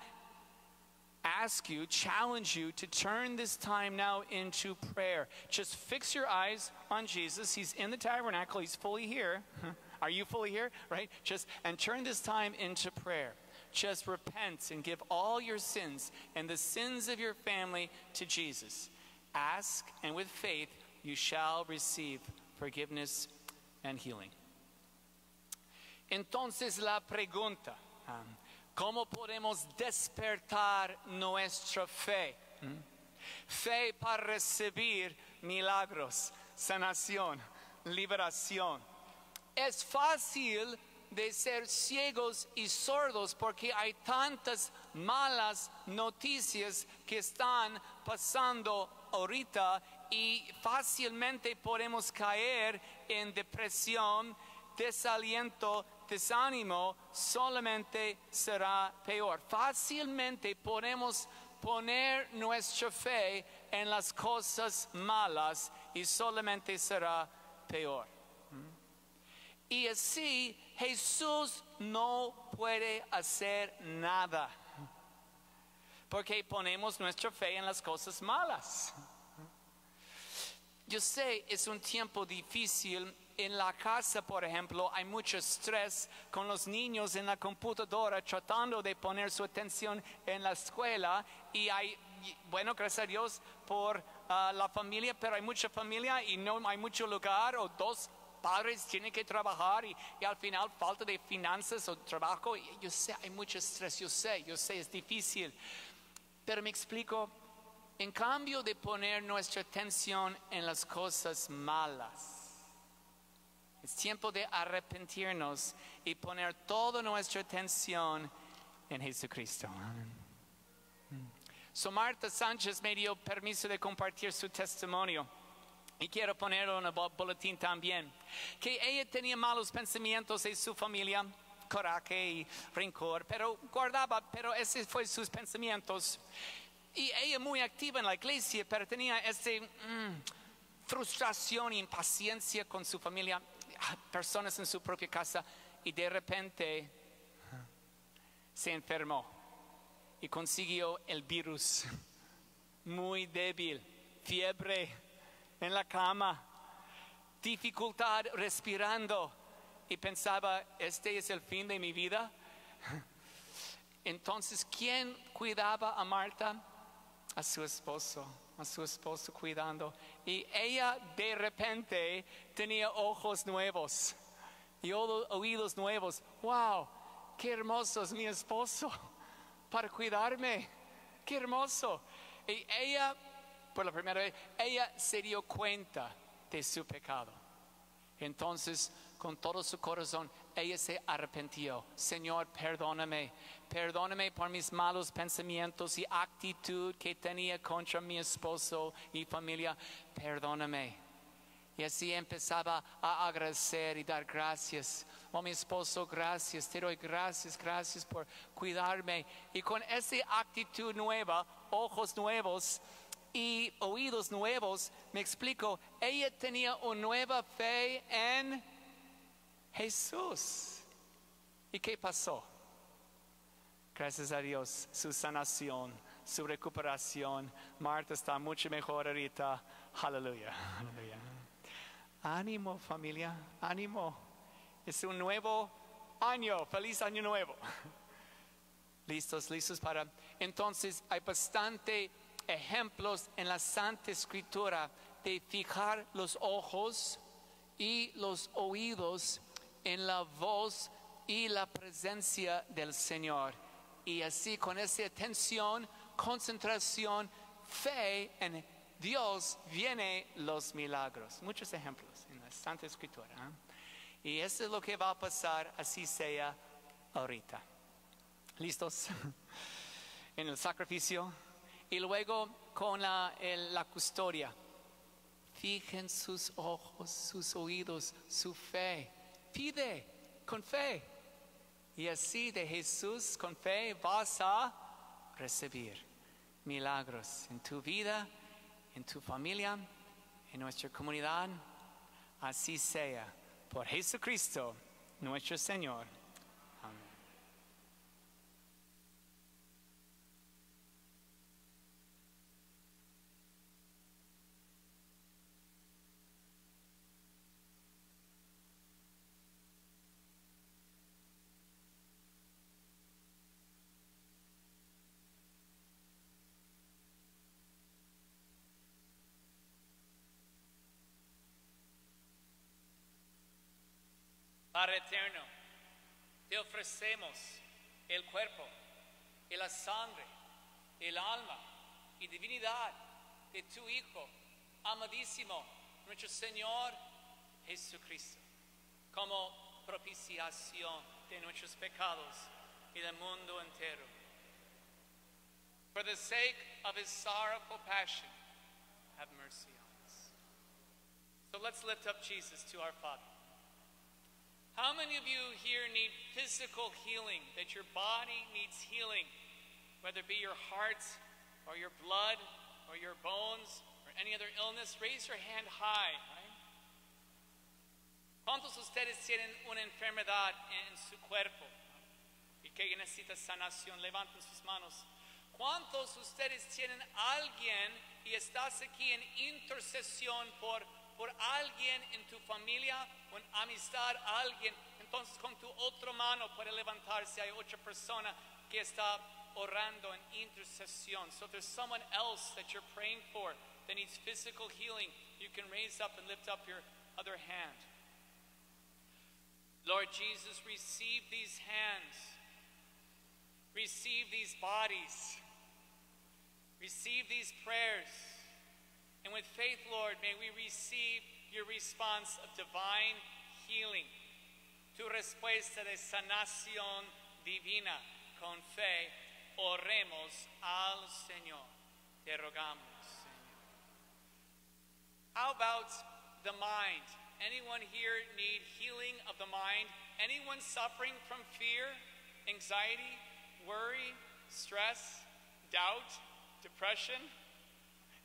ask you, challenge you to turn this time now into prayer. Just fix your eyes on Jesus. He's in the tabernacle, He's fully here. [LAUGHS] Are you fully here? Right? Just and turn this time into prayer. Just repent and give all your sins and the sins of your family to Jesus. Ask, and with faith, you shall receive forgiveness and healing. Entonces la pregunta, um, ¿cómo podemos despertar nuestra fe? ¿Mm? Fe para recibir milagros, sanación, liberación. Es fácil de ser ciegos y sordos porque hay tantas malas noticias que están pasando ahorita y fácilmente podemos caer en depresión, desaliento, desánimo, solamente será peor. Fácilmente podemos poner nuestra fe en las cosas malas y solamente será peor. Y así Jesús no puede hacer nada. Porque ponemos nuestra fe en las cosas malas. Yo sé, es un tiempo difícil. En la casa, por ejemplo, hay mucho estrés con los niños en la computadora tratando de poner su atención en la escuela. Y hay, bueno, gracias a Dios por uh, la familia, pero hay mucha familia y no hay mucho lugar o dos padres tienen que trabajar y, y, al final falta de finanzas o trabajo. Yo sé, hay mucho estrés, yo sé, yo sé, es difícil. Pero me explico, en cambio de poner nuestra atención en las cosas malas, es tiempo de arrepentirnos y poner toda nuestra atención en Jesucristo. So Marta Sánchez me dio permiso de compartir su testimonio. y quiero poner en el bo- boletín también, que ella tenía malos pensamientos en su familia, coraje y rencor, pero guardaba, pero ese fue sus pensamientos. Y ella muy activa en la iglesia, pero tenía ese mm, frustración e impaciencia con su familia, ah, personas en su propia casa, y de repente se enfermó y consiguió el virus. [LAUGHS] Muy débil, fiebre en la cama, dificultad respirando y pensaba, este es el fin de mi vida. [LAUGHS] Entonces, ¿quién cuidaba a Marta? A su esposo, a su esposo cuidando. Y ella de repente tenía ojos nuevos y oídos nuevos. ¡Wow! ¡Qué hermoso es mi esposo [LAUGHS] para cuidarme! ¡Qué hermoso! Y ella, por la primera vez, ella se dio cuenta de su pecado. Entonces, con todo su corazón, ella se arrepintió. Señor, perdóname. Perdóname por mis malos pensamientos y actitud que tenía contra mi esposo y familia. Perdóname. Y así empezaba a agradecer y dar gracias. Oh, mi esposo, gracias. Te doy gracias, gracias por cuidarme. Y con esa actitud nueva, ojos nuevos y oídos nuevos, me explico, ella tenía una nueva fe en Jesús. ¿Y qué pasó? Gracias a Dios, su sanación, su recuperación. Marta está mucho mejor ahorita. Aleluya. Ánimo familia, ánimo. Es un nuevo año. Feliz año nuevo. Listos, listos para... Entonces hay bastante ejemplos en la Santa Escritura de fijar los ojos y los oídos en la voz y la presencia del Señor. Y así con esa atención, concentración, fe en Dios, vienen los milagros. Muchos ejemplos en la Santa Escritura. ¿eh? Y eso es lo que va a pasar, así sea ahorita. ¿Listos? [LAUGHS] en el sacrificio. Y luego con la, la custodia. Fijen sus ojos, sus oídos, su fe. Pide con fe. Y así de Jesús con fe vas a recibir milagros en tu vida, en tu familia, en nuestra comunidad. Así sea. Por Jesucristo, nuestro Señor. Amén. Padre eterno, te ofrecemos el cuerpo y la sangre, el alma y divinidad de tu Hijo, amadísimo, nuestro Señor Jesucristo, como propiciación de nuestros pecados y del mundo entero. For the sake of his sorrowful passion, have mercy on us. So let's lift up Jesus to our Father. How many of you here need physical healing, that your body needs healing, whether it be your heart or your blood or your bones or any other illness? Raise your hand high. Right? ¿Cuántos ustedes tienen una enfermedad en su cuerpo y que necesita sanación? Levanten sus manos. ¿Cuántos ustedes tienen alguien y estás aquí en intercesión por, por alguien en tu familia, con amistad, alguien? Entonces con tu otra mano puede levantarse. Hay otra persona que está orando en intercesión. So if there's someone else that you're praying for that needs physical healing, you can raise up and lift up your other hand. Lord Jesus, receive these hands, receive these bodies, receive these prayers. And with faith, Lord, may we receive your response of divine healing, tu respuesta de sanación divina. Con fe, oremos al Señor. Te rogamos, Señor. How about the mind? Anyone here need healing of the mind? Anyone suffering from fear, anxiety, worry, stress, doubt, depression?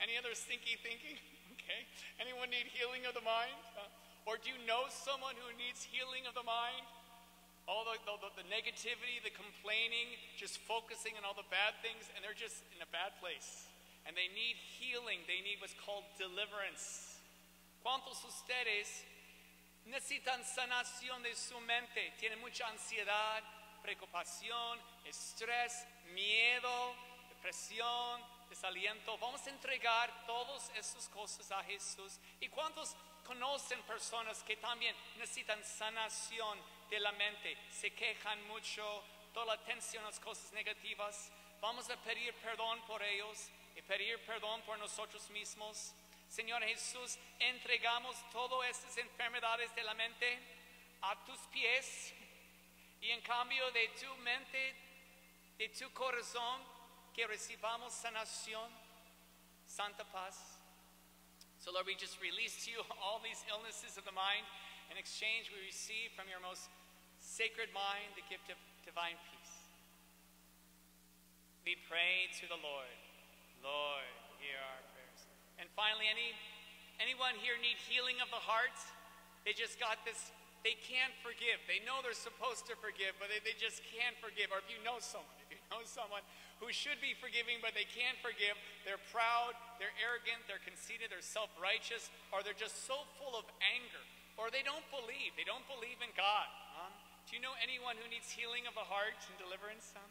Any other stinky thinking? Okay. Anyone need healing of the mind? Uh, or do you know someone who needs healing of the mind? All the, the, the, the negativity, the complaining, just focusing on all the bad things, and they're just in a bad place. And they need healing. They need what's called deliverance. ¿Cuántos ustedes necesitan sanación de su mente? Tienen mucha ansiedad, preocupación, estrés, miedo, depresión, desaliento. Vamos a entregar todas esas cosas a Jesús. ¿Y cuántos conocen personas que también necesitan sanación de la mente? Se quejan mucho, toda la atención a las cosas negativas. Vamos a pedir perdón por ellos y pedir perdón por nosotros mismos. Señor Jesús, entregamos todas estas enfermedades de la mente a tus pies y en cambio de tu mente, de tu corazón, que recibamos sanación, santa paz. So, Lord, we just release to you [LAUGHS] all these illnesses of the mind. In exchange, we receive from your most sacred mind the gift of divine peace. We pray to the Lord. Lord, hear our prayers. And finally, any anyone here need healing of the heart? They just got this, they can't forgive. They know they're supposed to forgive, but they, they just can't forgive. Or if you know someone, [LAUGHS] if you know someone who should be forgiving, but they can't forgive, they're proud, they're arrogant, they're conceited, they're self-righteous, or they're just so full of anger, or they don't believe, they don't believe in God. huh? Do you know anyone who needs healing of the heart and deliverance? huh?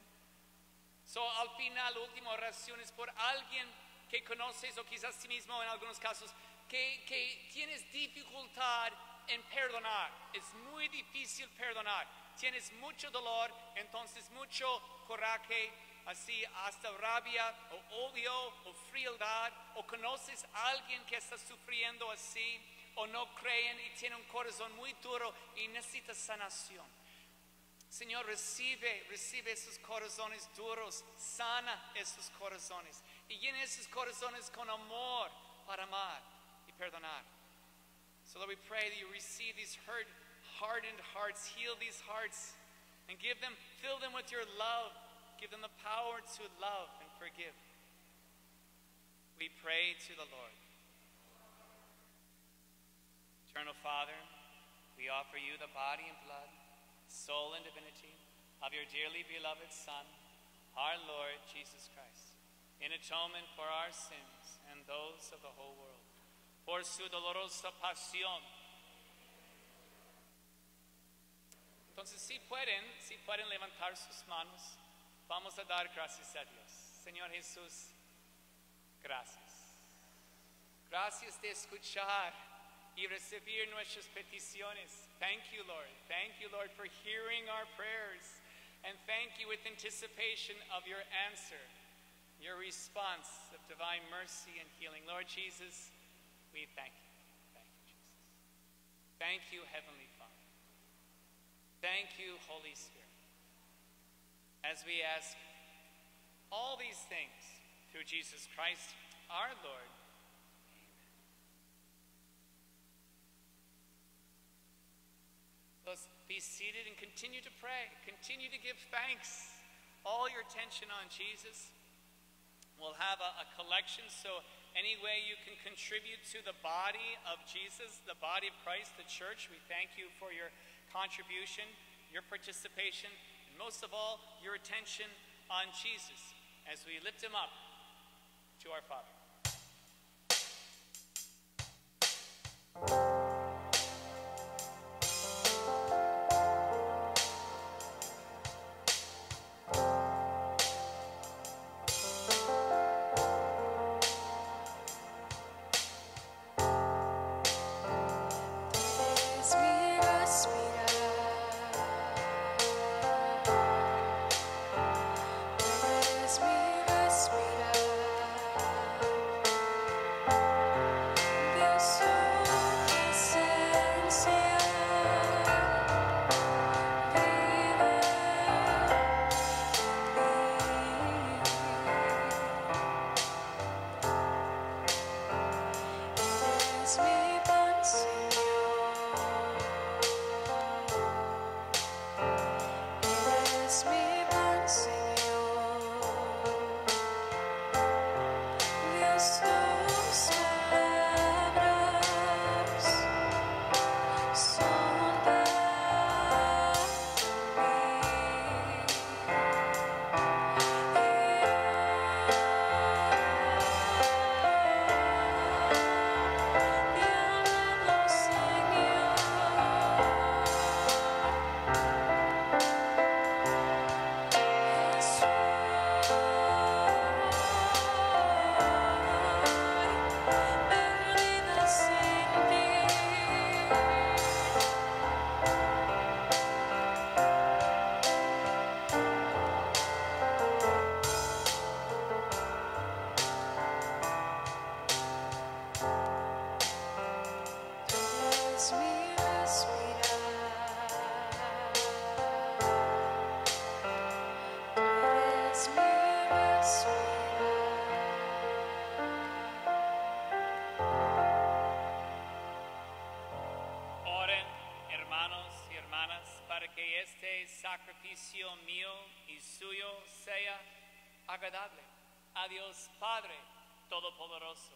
So, al final, última oración es por alguien que conoces o quizás sí mismo en algunos casos, que, que tienes dificultad en perdonar. Es muy difícil perdonar. Tienes mucho dolor, entonces mucho coraje, así hasta rabia o odio o frialdad, o conoces a alguien que está sufriendo así, o no creen y tiene un corazón muy duro y necesita sanación. Señor, recibe, recibe esos corazones duros, sana esos corazones y llena esos corazones con amor para amar y perdonar. So Lord, we pray that you receive these hurt, hardened hearts, heal these hearts, and give them, fill them with your love. Give them the power to love and forgive. We pray to the Lord. Eternal Father, we offer you the body and blood, soul and divinity of your dearly beloved Son, our Lord Jesus Christ, in atonement for our sins and those of the whole world. Por su dolorosa pasión. Entonces, si pueden, si pueden levantar sus manos, vamos a dar gracias a Dios. Señor Jesús, gracias. Gracias de escuchar y recibir nuestras peticiones. Thank you, Lord. Thank you, Lord, for hearing our prayers. And thank you with anticipation of your answer, your response of divine mercy and healing. Lord Jesus, we thank you. Thank you, Jesus. Thank you, Heavenly Father. Thank you, Holy Spirit. As we ask all these things through Jesus Christ, our Lord. Let's be seated and continue to pray. Continue to give thanks. All your attention on Jesus. We'll have a, a collection, so any way you can contribute to the body of Jesus, the body of Christ, the church, we thank you for your contribution, your participation, and most of all, your attention on Jesus as we lift him up to our Father. Mío y suyo sea agradable a Dios Padre Todopoderoso.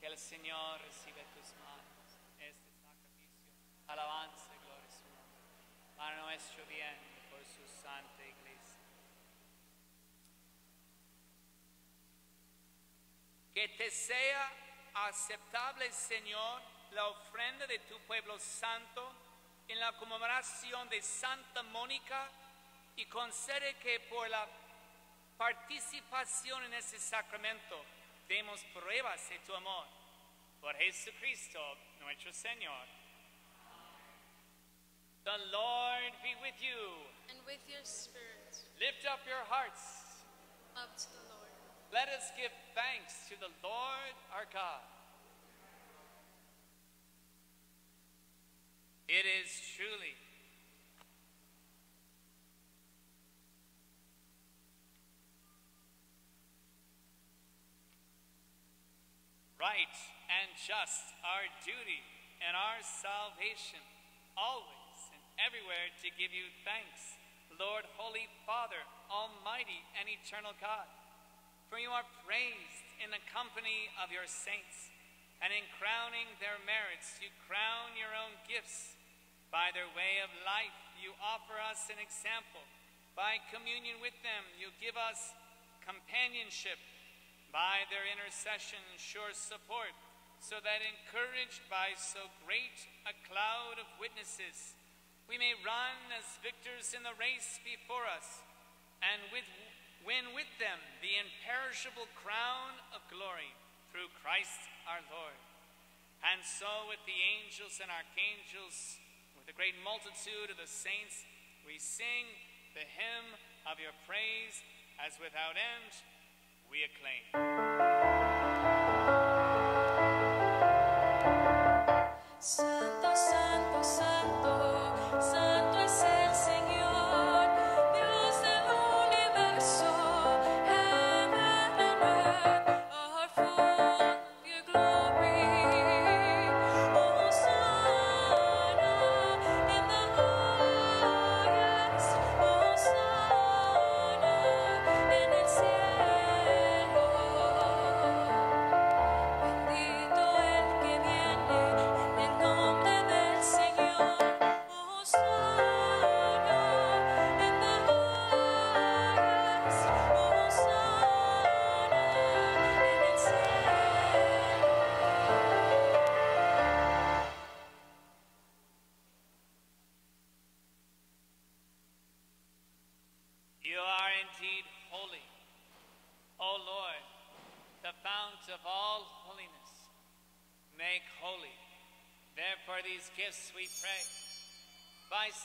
Que el Señor reciba de tus manos este sacrificio, alabanza y gloria su nombre, para nuestro bien por su santa iglesia. Que te sea aceptable, Señor, la ofrenda de tu pueblo santo en la conmemoración de Santa Mónica y concede que por la participación en ese sacramento demos pruebas de tu amor. Por Jesucristo, nuestro Señor. The Lord be with you. And with your spirit, Lift up your hearts. up to the Lord. Let us give thanks to the Lord our God. It is truly right and just our duty and our salvation always and everywhere to give you thanks, Lord, Holy Father, Almighty and eternal God. For you are praised in the company of your saints, and in crowning their merits, you crown your own gifts. By their way of life, you offer us an example. By communion with them, you give us companionship. By their intercession, sure support, so that encouraged by so great a cloud of witnesses, we may run as victors in the race before us, and with, win with them the imperishable crown of glory through Christ our Lord. And so, with the angels and archangels, with the great multitude of the saints, we sing the hymn of your praise, as without end we acclaim. Santo,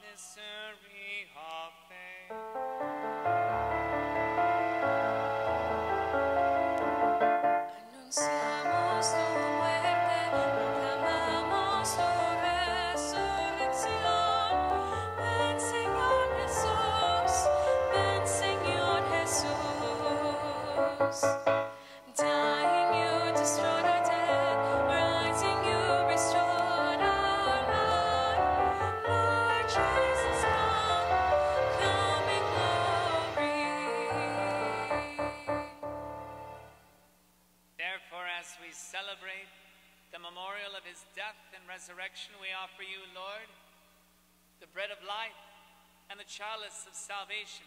The mystery of faith. Resurrection, we offer you, Lord, the bread of life and the chalice of salvation,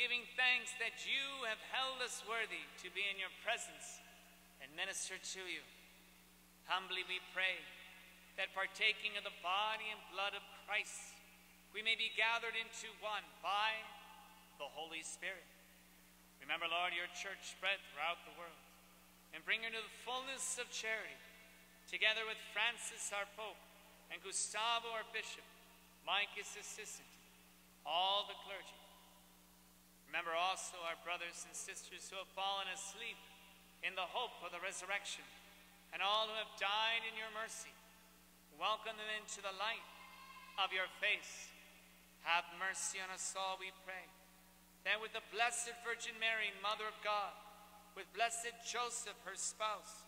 giving thanks that you have held us worthy to be in your presence and minister to you. Humbly we pray that partaking of the body and blood of Christ, we may be gathered into one by the Holy Spirit. Remember, Lord, your church spread throughout the world and bring her to the fullness of charity, together with Francis, our Pope, and Gustavo, our Bishop, Mike, his assistant, all the clergy. Remember also our brothers and sisters who have fallen asleep in the hope of the resurrection, and all who have died in your mercy. Welcome them into the light of your face. Have mercy on us all, we pray. That with the Blessed Virgin Mary, Mother of God, with blessed Joseph, her spouse,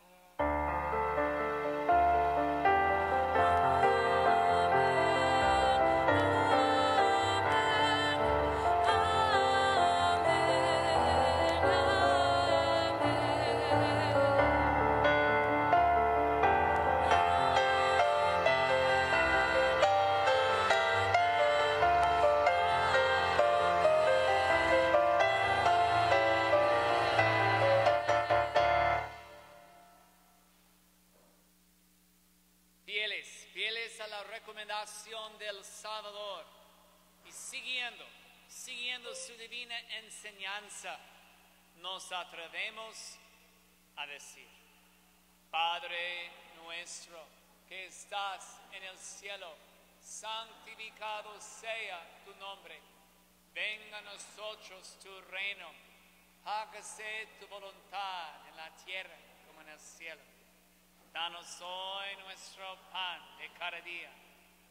Recomendación del Salvador. Y siguiendo, siguiendo su divina enseñanza, nos atrevemos a decir, Padre nuestro que estás en el cielo, santificado sea tu nombre, venga a nosotros tu reino, hágase tu voluntad en la tierra como en el cielo. Danos hoy nuestro pan de cada día.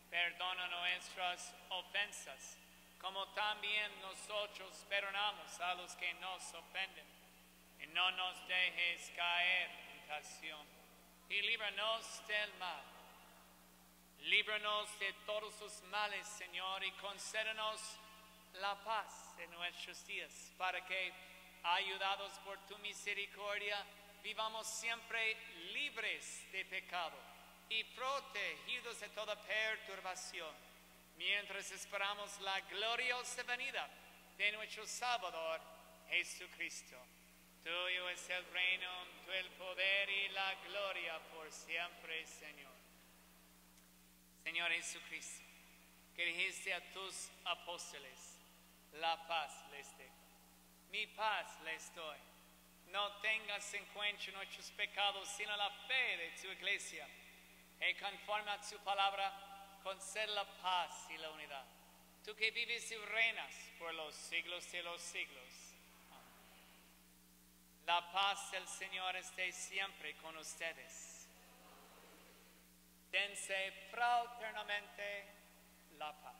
Perdona nuestras ofensas, como también nosotros perdonamos a los que nos ofenden. Y no nos dejes caer en tentación. Y líbranos del mal. Líbranos de todos los males, Señor, y concédenos la paz en nuestros días, para que, ayudados por tu misericordia, vivamos siempre libres de pecado y protegidos de toda perturbación, mientras esperamos la gloriosa venida de nuestro Salvador Jesucristo. Tuyo es el reino, tu el poder y la gloria por siempre, Señor. Señor Jesucristo, que dijiste a tus apóstoles, la paz les dejo, mi paz les doy. No tengas en cuenta nuestros pecados, sino la fe de tu iglesia. Y conforme a tu palabra, concede la paz y la unidad. Tú que vives y reinas por los siglos de los siglos. Amén. La paz del Señor esté siempre con ustedes. Dense fraternamente la paz.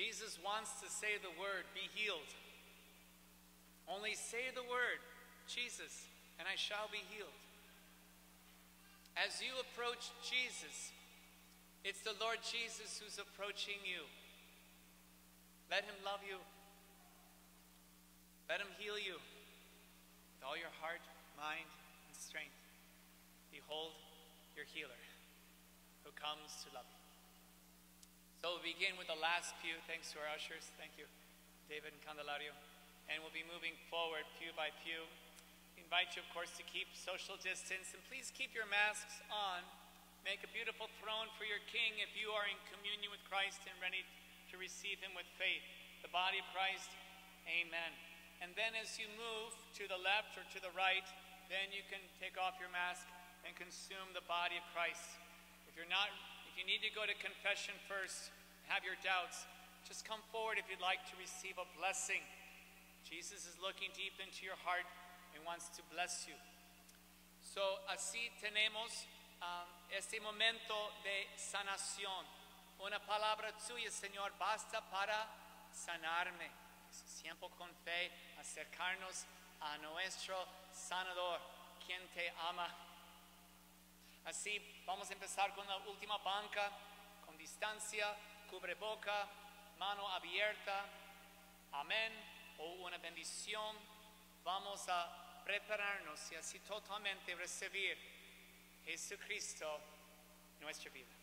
Jesus wants to say the word, be healed. Only say the word, Jesus, and I shall be healed. As you approach Jesus, it's the Lord Jesus who's approaching you. Let him love you. Let him heal you with all your heart, mind, and strength. Behold your healer who comes to love you. So we'll begin with the last pew. Thanks to our ushers. Thank you, David and Candelario. And we'll be moving forward pew by pew. We invite you, of course, to keep social distance and please keep your masks on. Make a beautiful throne for your King if you are in communion with Christ and ready to receive Him with faith. The body of Christ, amen. And then as you move to the left or to the right, then you can take off your mask and consume the body of Christ. If you're not you need to go to confession first, have your doubts, just come forward if you'd like to receive a blessing. Jesus is looking deep into your heart and wants to bless you. So, así tenemos um, este momento de sanación. Una palabra tuya, Señor, basta para sanarme. Siempre con fe acercarnos a nuestro sanador, quien te ama. Así vamos a empezar con la última banca, con distancia, cubreboca, mano abierta, amén, o una bendición. Vamos a prepararnos y así totalmente recibir Jesucristo nuestra vida.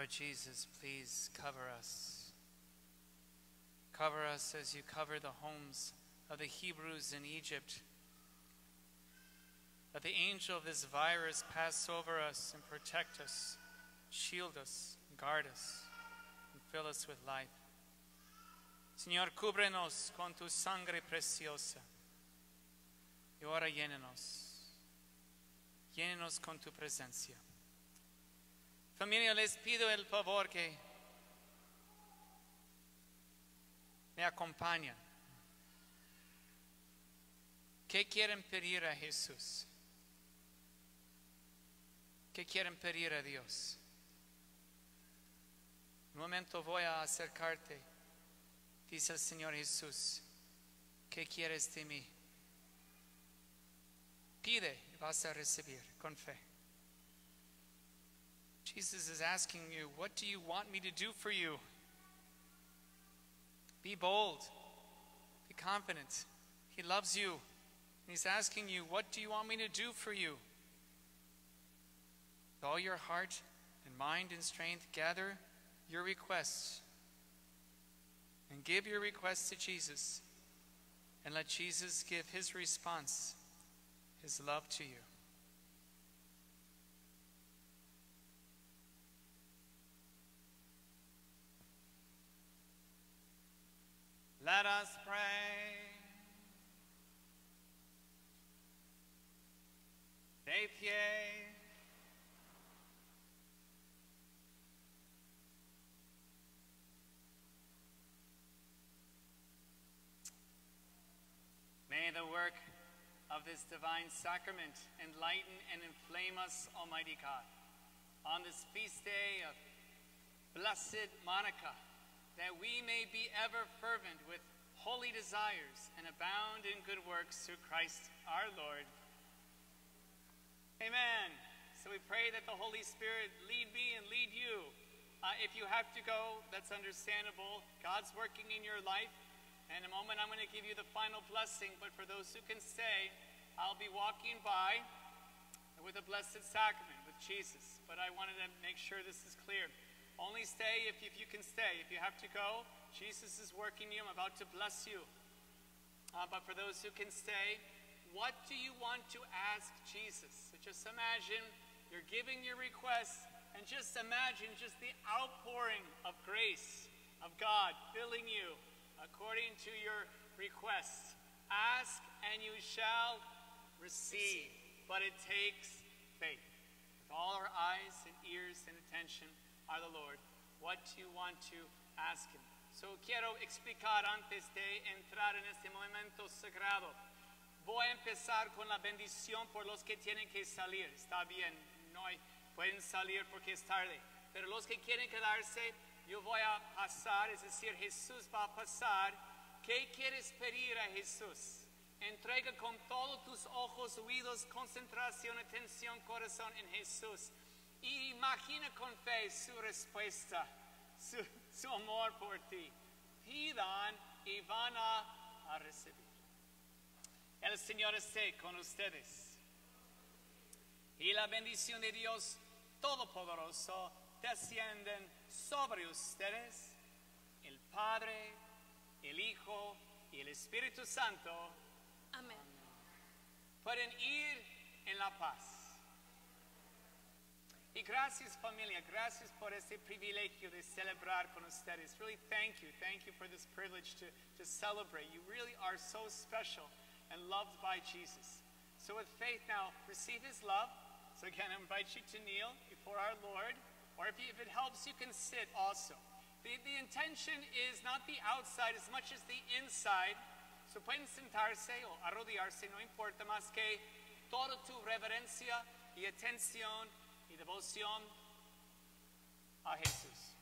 Lord Jesus, please cover us. Cover us as you cover the homes of the Hebrews in Egypt. Let the angel of this virus pass over us and protect us, shield us, guard us, and fill us with life. Señor, cúbrenos con tu sangre preciosa. Y ahora llénenos. Llénenos con tu presencia. Familia, les pido el favor que me acompañen. ¿Qué quieren pedir a Jesús? ¿Qué quieren pedir a Dios? Un momento voy a acercarte. Dice el Señor Jesús, ¿qué quieres de mí? Pide y vas a recibir con fe. Jesus is asking you, What do you want me to do for you? Be bold, be confident. He loves you. And He's asking you, What do you want me to do for you? With all your heart and mind and strength, gather your requests and give your requests to Jesus. And let Jesus give his response, his love to you. Let us pray. De. May the work of this divine sacrament enlighten and inflame us, Almighty God, on this feast day of Blessed Monica, that we may be ever fervent with holy desires and abound in good works through Christ our Lord. Amen. So we pray that the Holy Spirit lead me and lead you. Uh, if you have to go, that's understandable. God's working in your life. In a moment, I'm going to give you the final blessing, but for those who can stay, I'll be walking by with the Blessed Sacrament with Jesus. But I wanted to make sure this is clear. Only stay if, if you can stay. If you have to go, Jesus is working you. I'm about to bless you. Uh, but for those who can stay, what do you want to ask Jesus? So just imagine you're giving your request, and just imagine just the outpouring of grace of God filling you according to your request. Ask and you shall receive, but it takes faith. With all our eyes and ears and attention are the Lord. What you want to ask Him? So quiero explicar antes de entrar en este momento sagrado. Voy a empezar con la bendición por los que tienen que salir. Está bien, no hay, pueden salir porque es tarde. Pero los que quieren quedarse, yo voy a pasar, es decir, Jesús va a pasar. ¿Qué quieres pedir a Jesús? Entrega con todos tus ojos, oídos, concentración, atención, corazón en Jesús. Y imagina con fe su respuesta, su, su amor por ti. Pidan y van a, a recibir. El Señor esté con ustedes. Y la bendición de Dios Todopoderoso descienden sobre ustedes, el Padre, el Hijo y el Espíritu Santo. Amén. Pueden ir en la paz. Y gracias familia, gracias por este privilegio de celebrar con ustedes. Really thank you, thank you for this privilege to, to celebrate. You really are so special and loved by Jesus. So with faith now, receive his love. So again, I invite you to kneel before our Lord, or if, you, if it helps, you can sit also. The, the intention is not the outside as much as the inside. So pueden sentarse o arrodillarse, no importa más que toda tu reverencia y atención devoción a Jesús.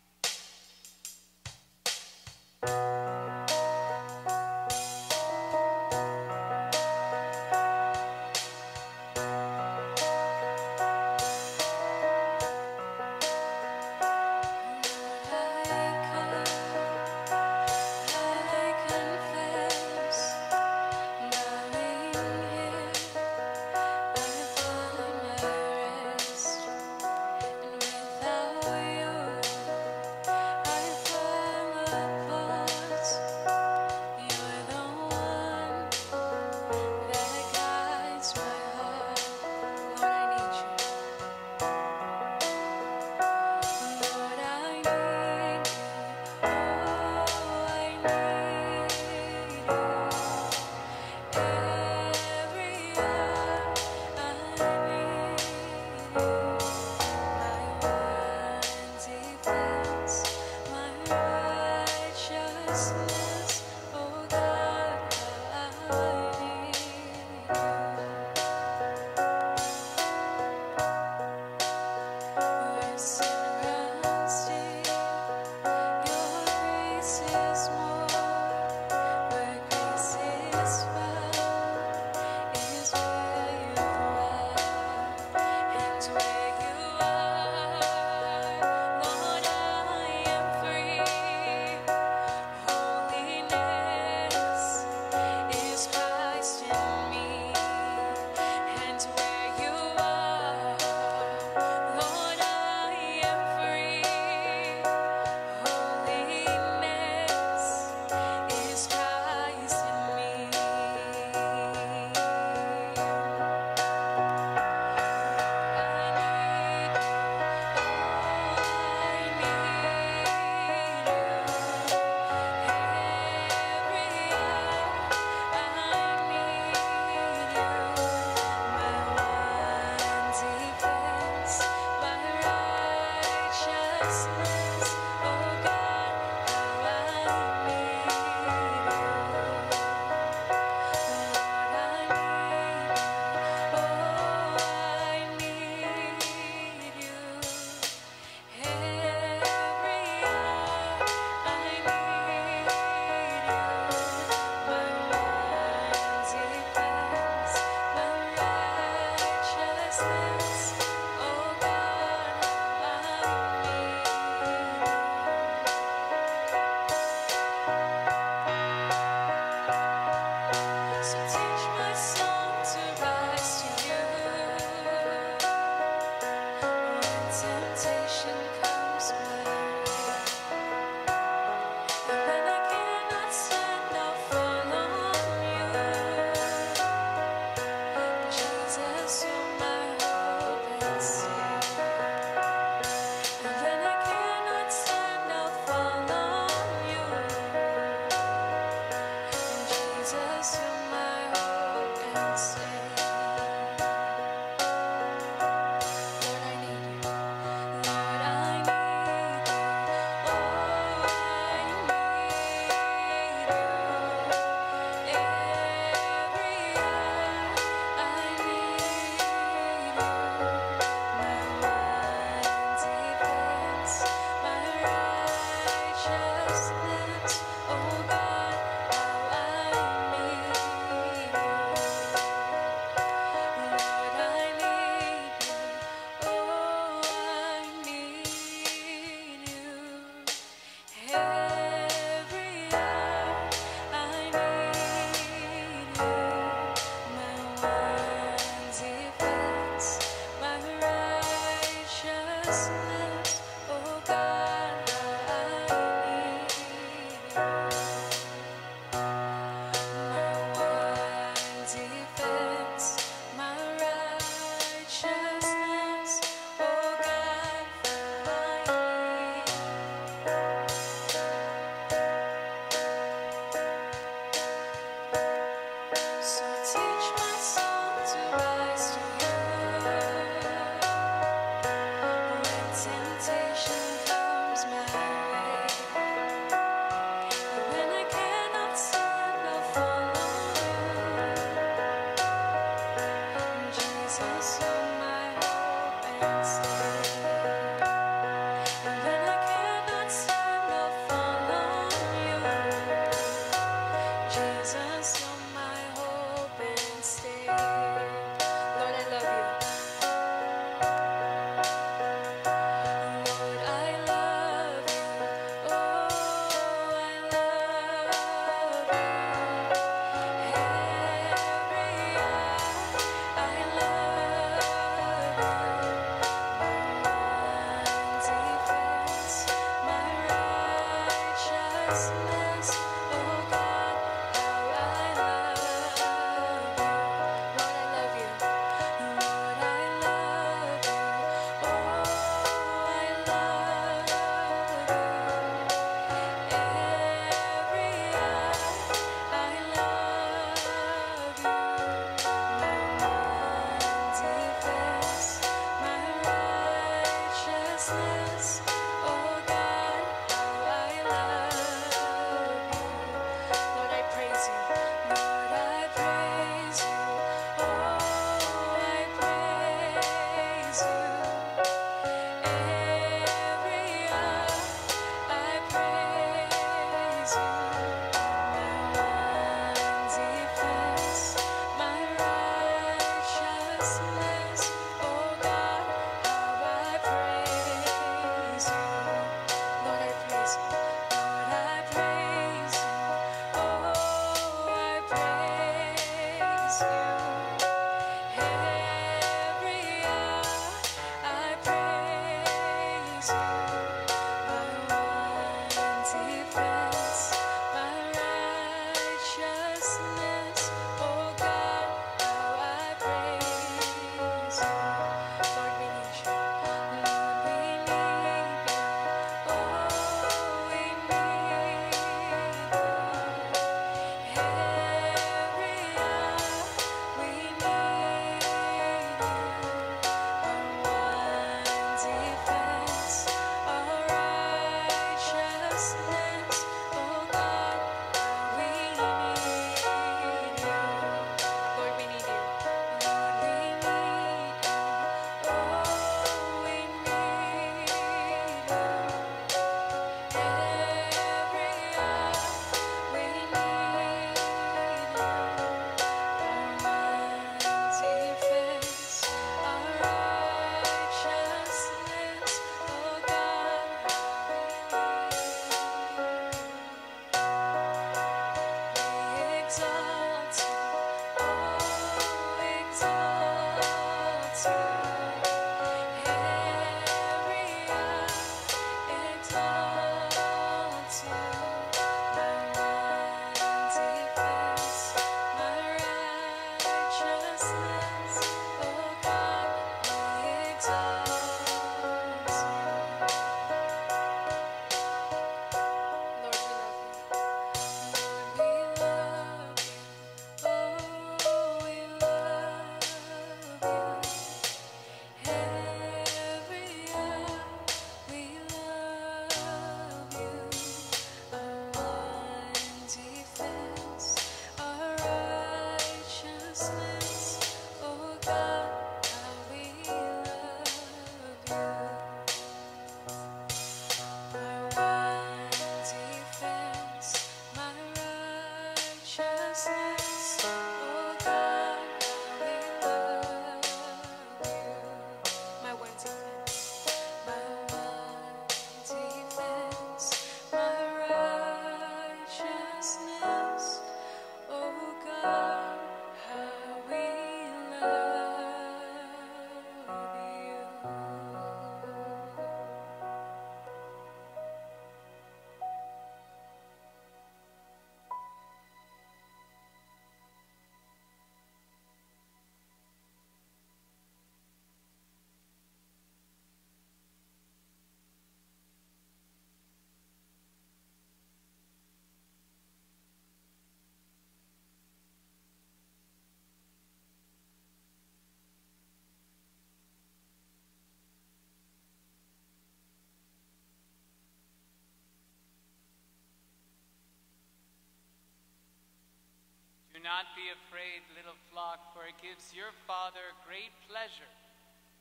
Be afraid, little flock, for it gives your Father great pleasure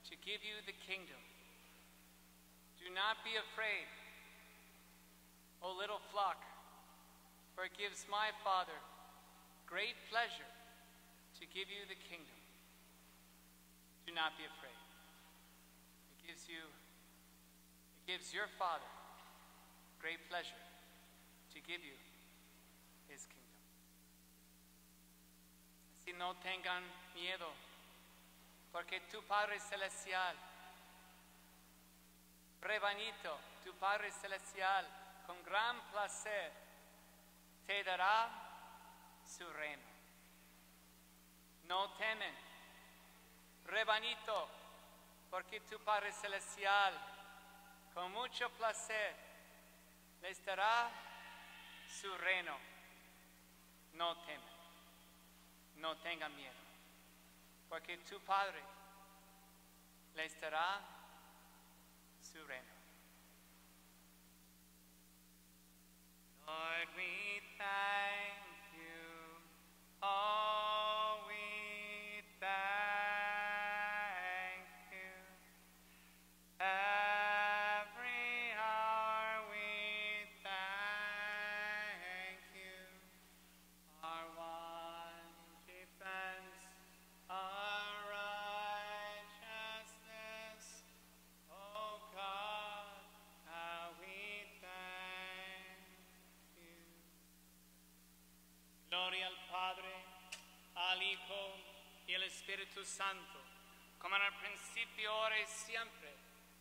to give you the kingdom. Do not be afraid, O little flock, for it gives my Father great pleasure to give you the kingdom. Do not be afraid. It gives you, it gives your Father great pleasure to give you his kingdom. No tengan miedo, porque tu Padre Celestial, rebanito, tu Padre Celestial, con gran placer, te dará su reino. No temen, rebanito, porque tu Padre Celestial, con mucho placer, les dará su reino. No temen, no tengan miedo, porque tu Padre les dará su reino. Lord, we thank you. Oh, we thank you. Every Gloria al Padre, al Hijo y al Espíritu Santo, como en el principio, ahora y siempre,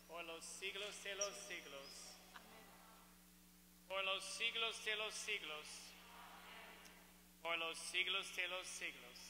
por los siglos de los siglos. Por los siglos de los siglos. Por los siglos de los siglos.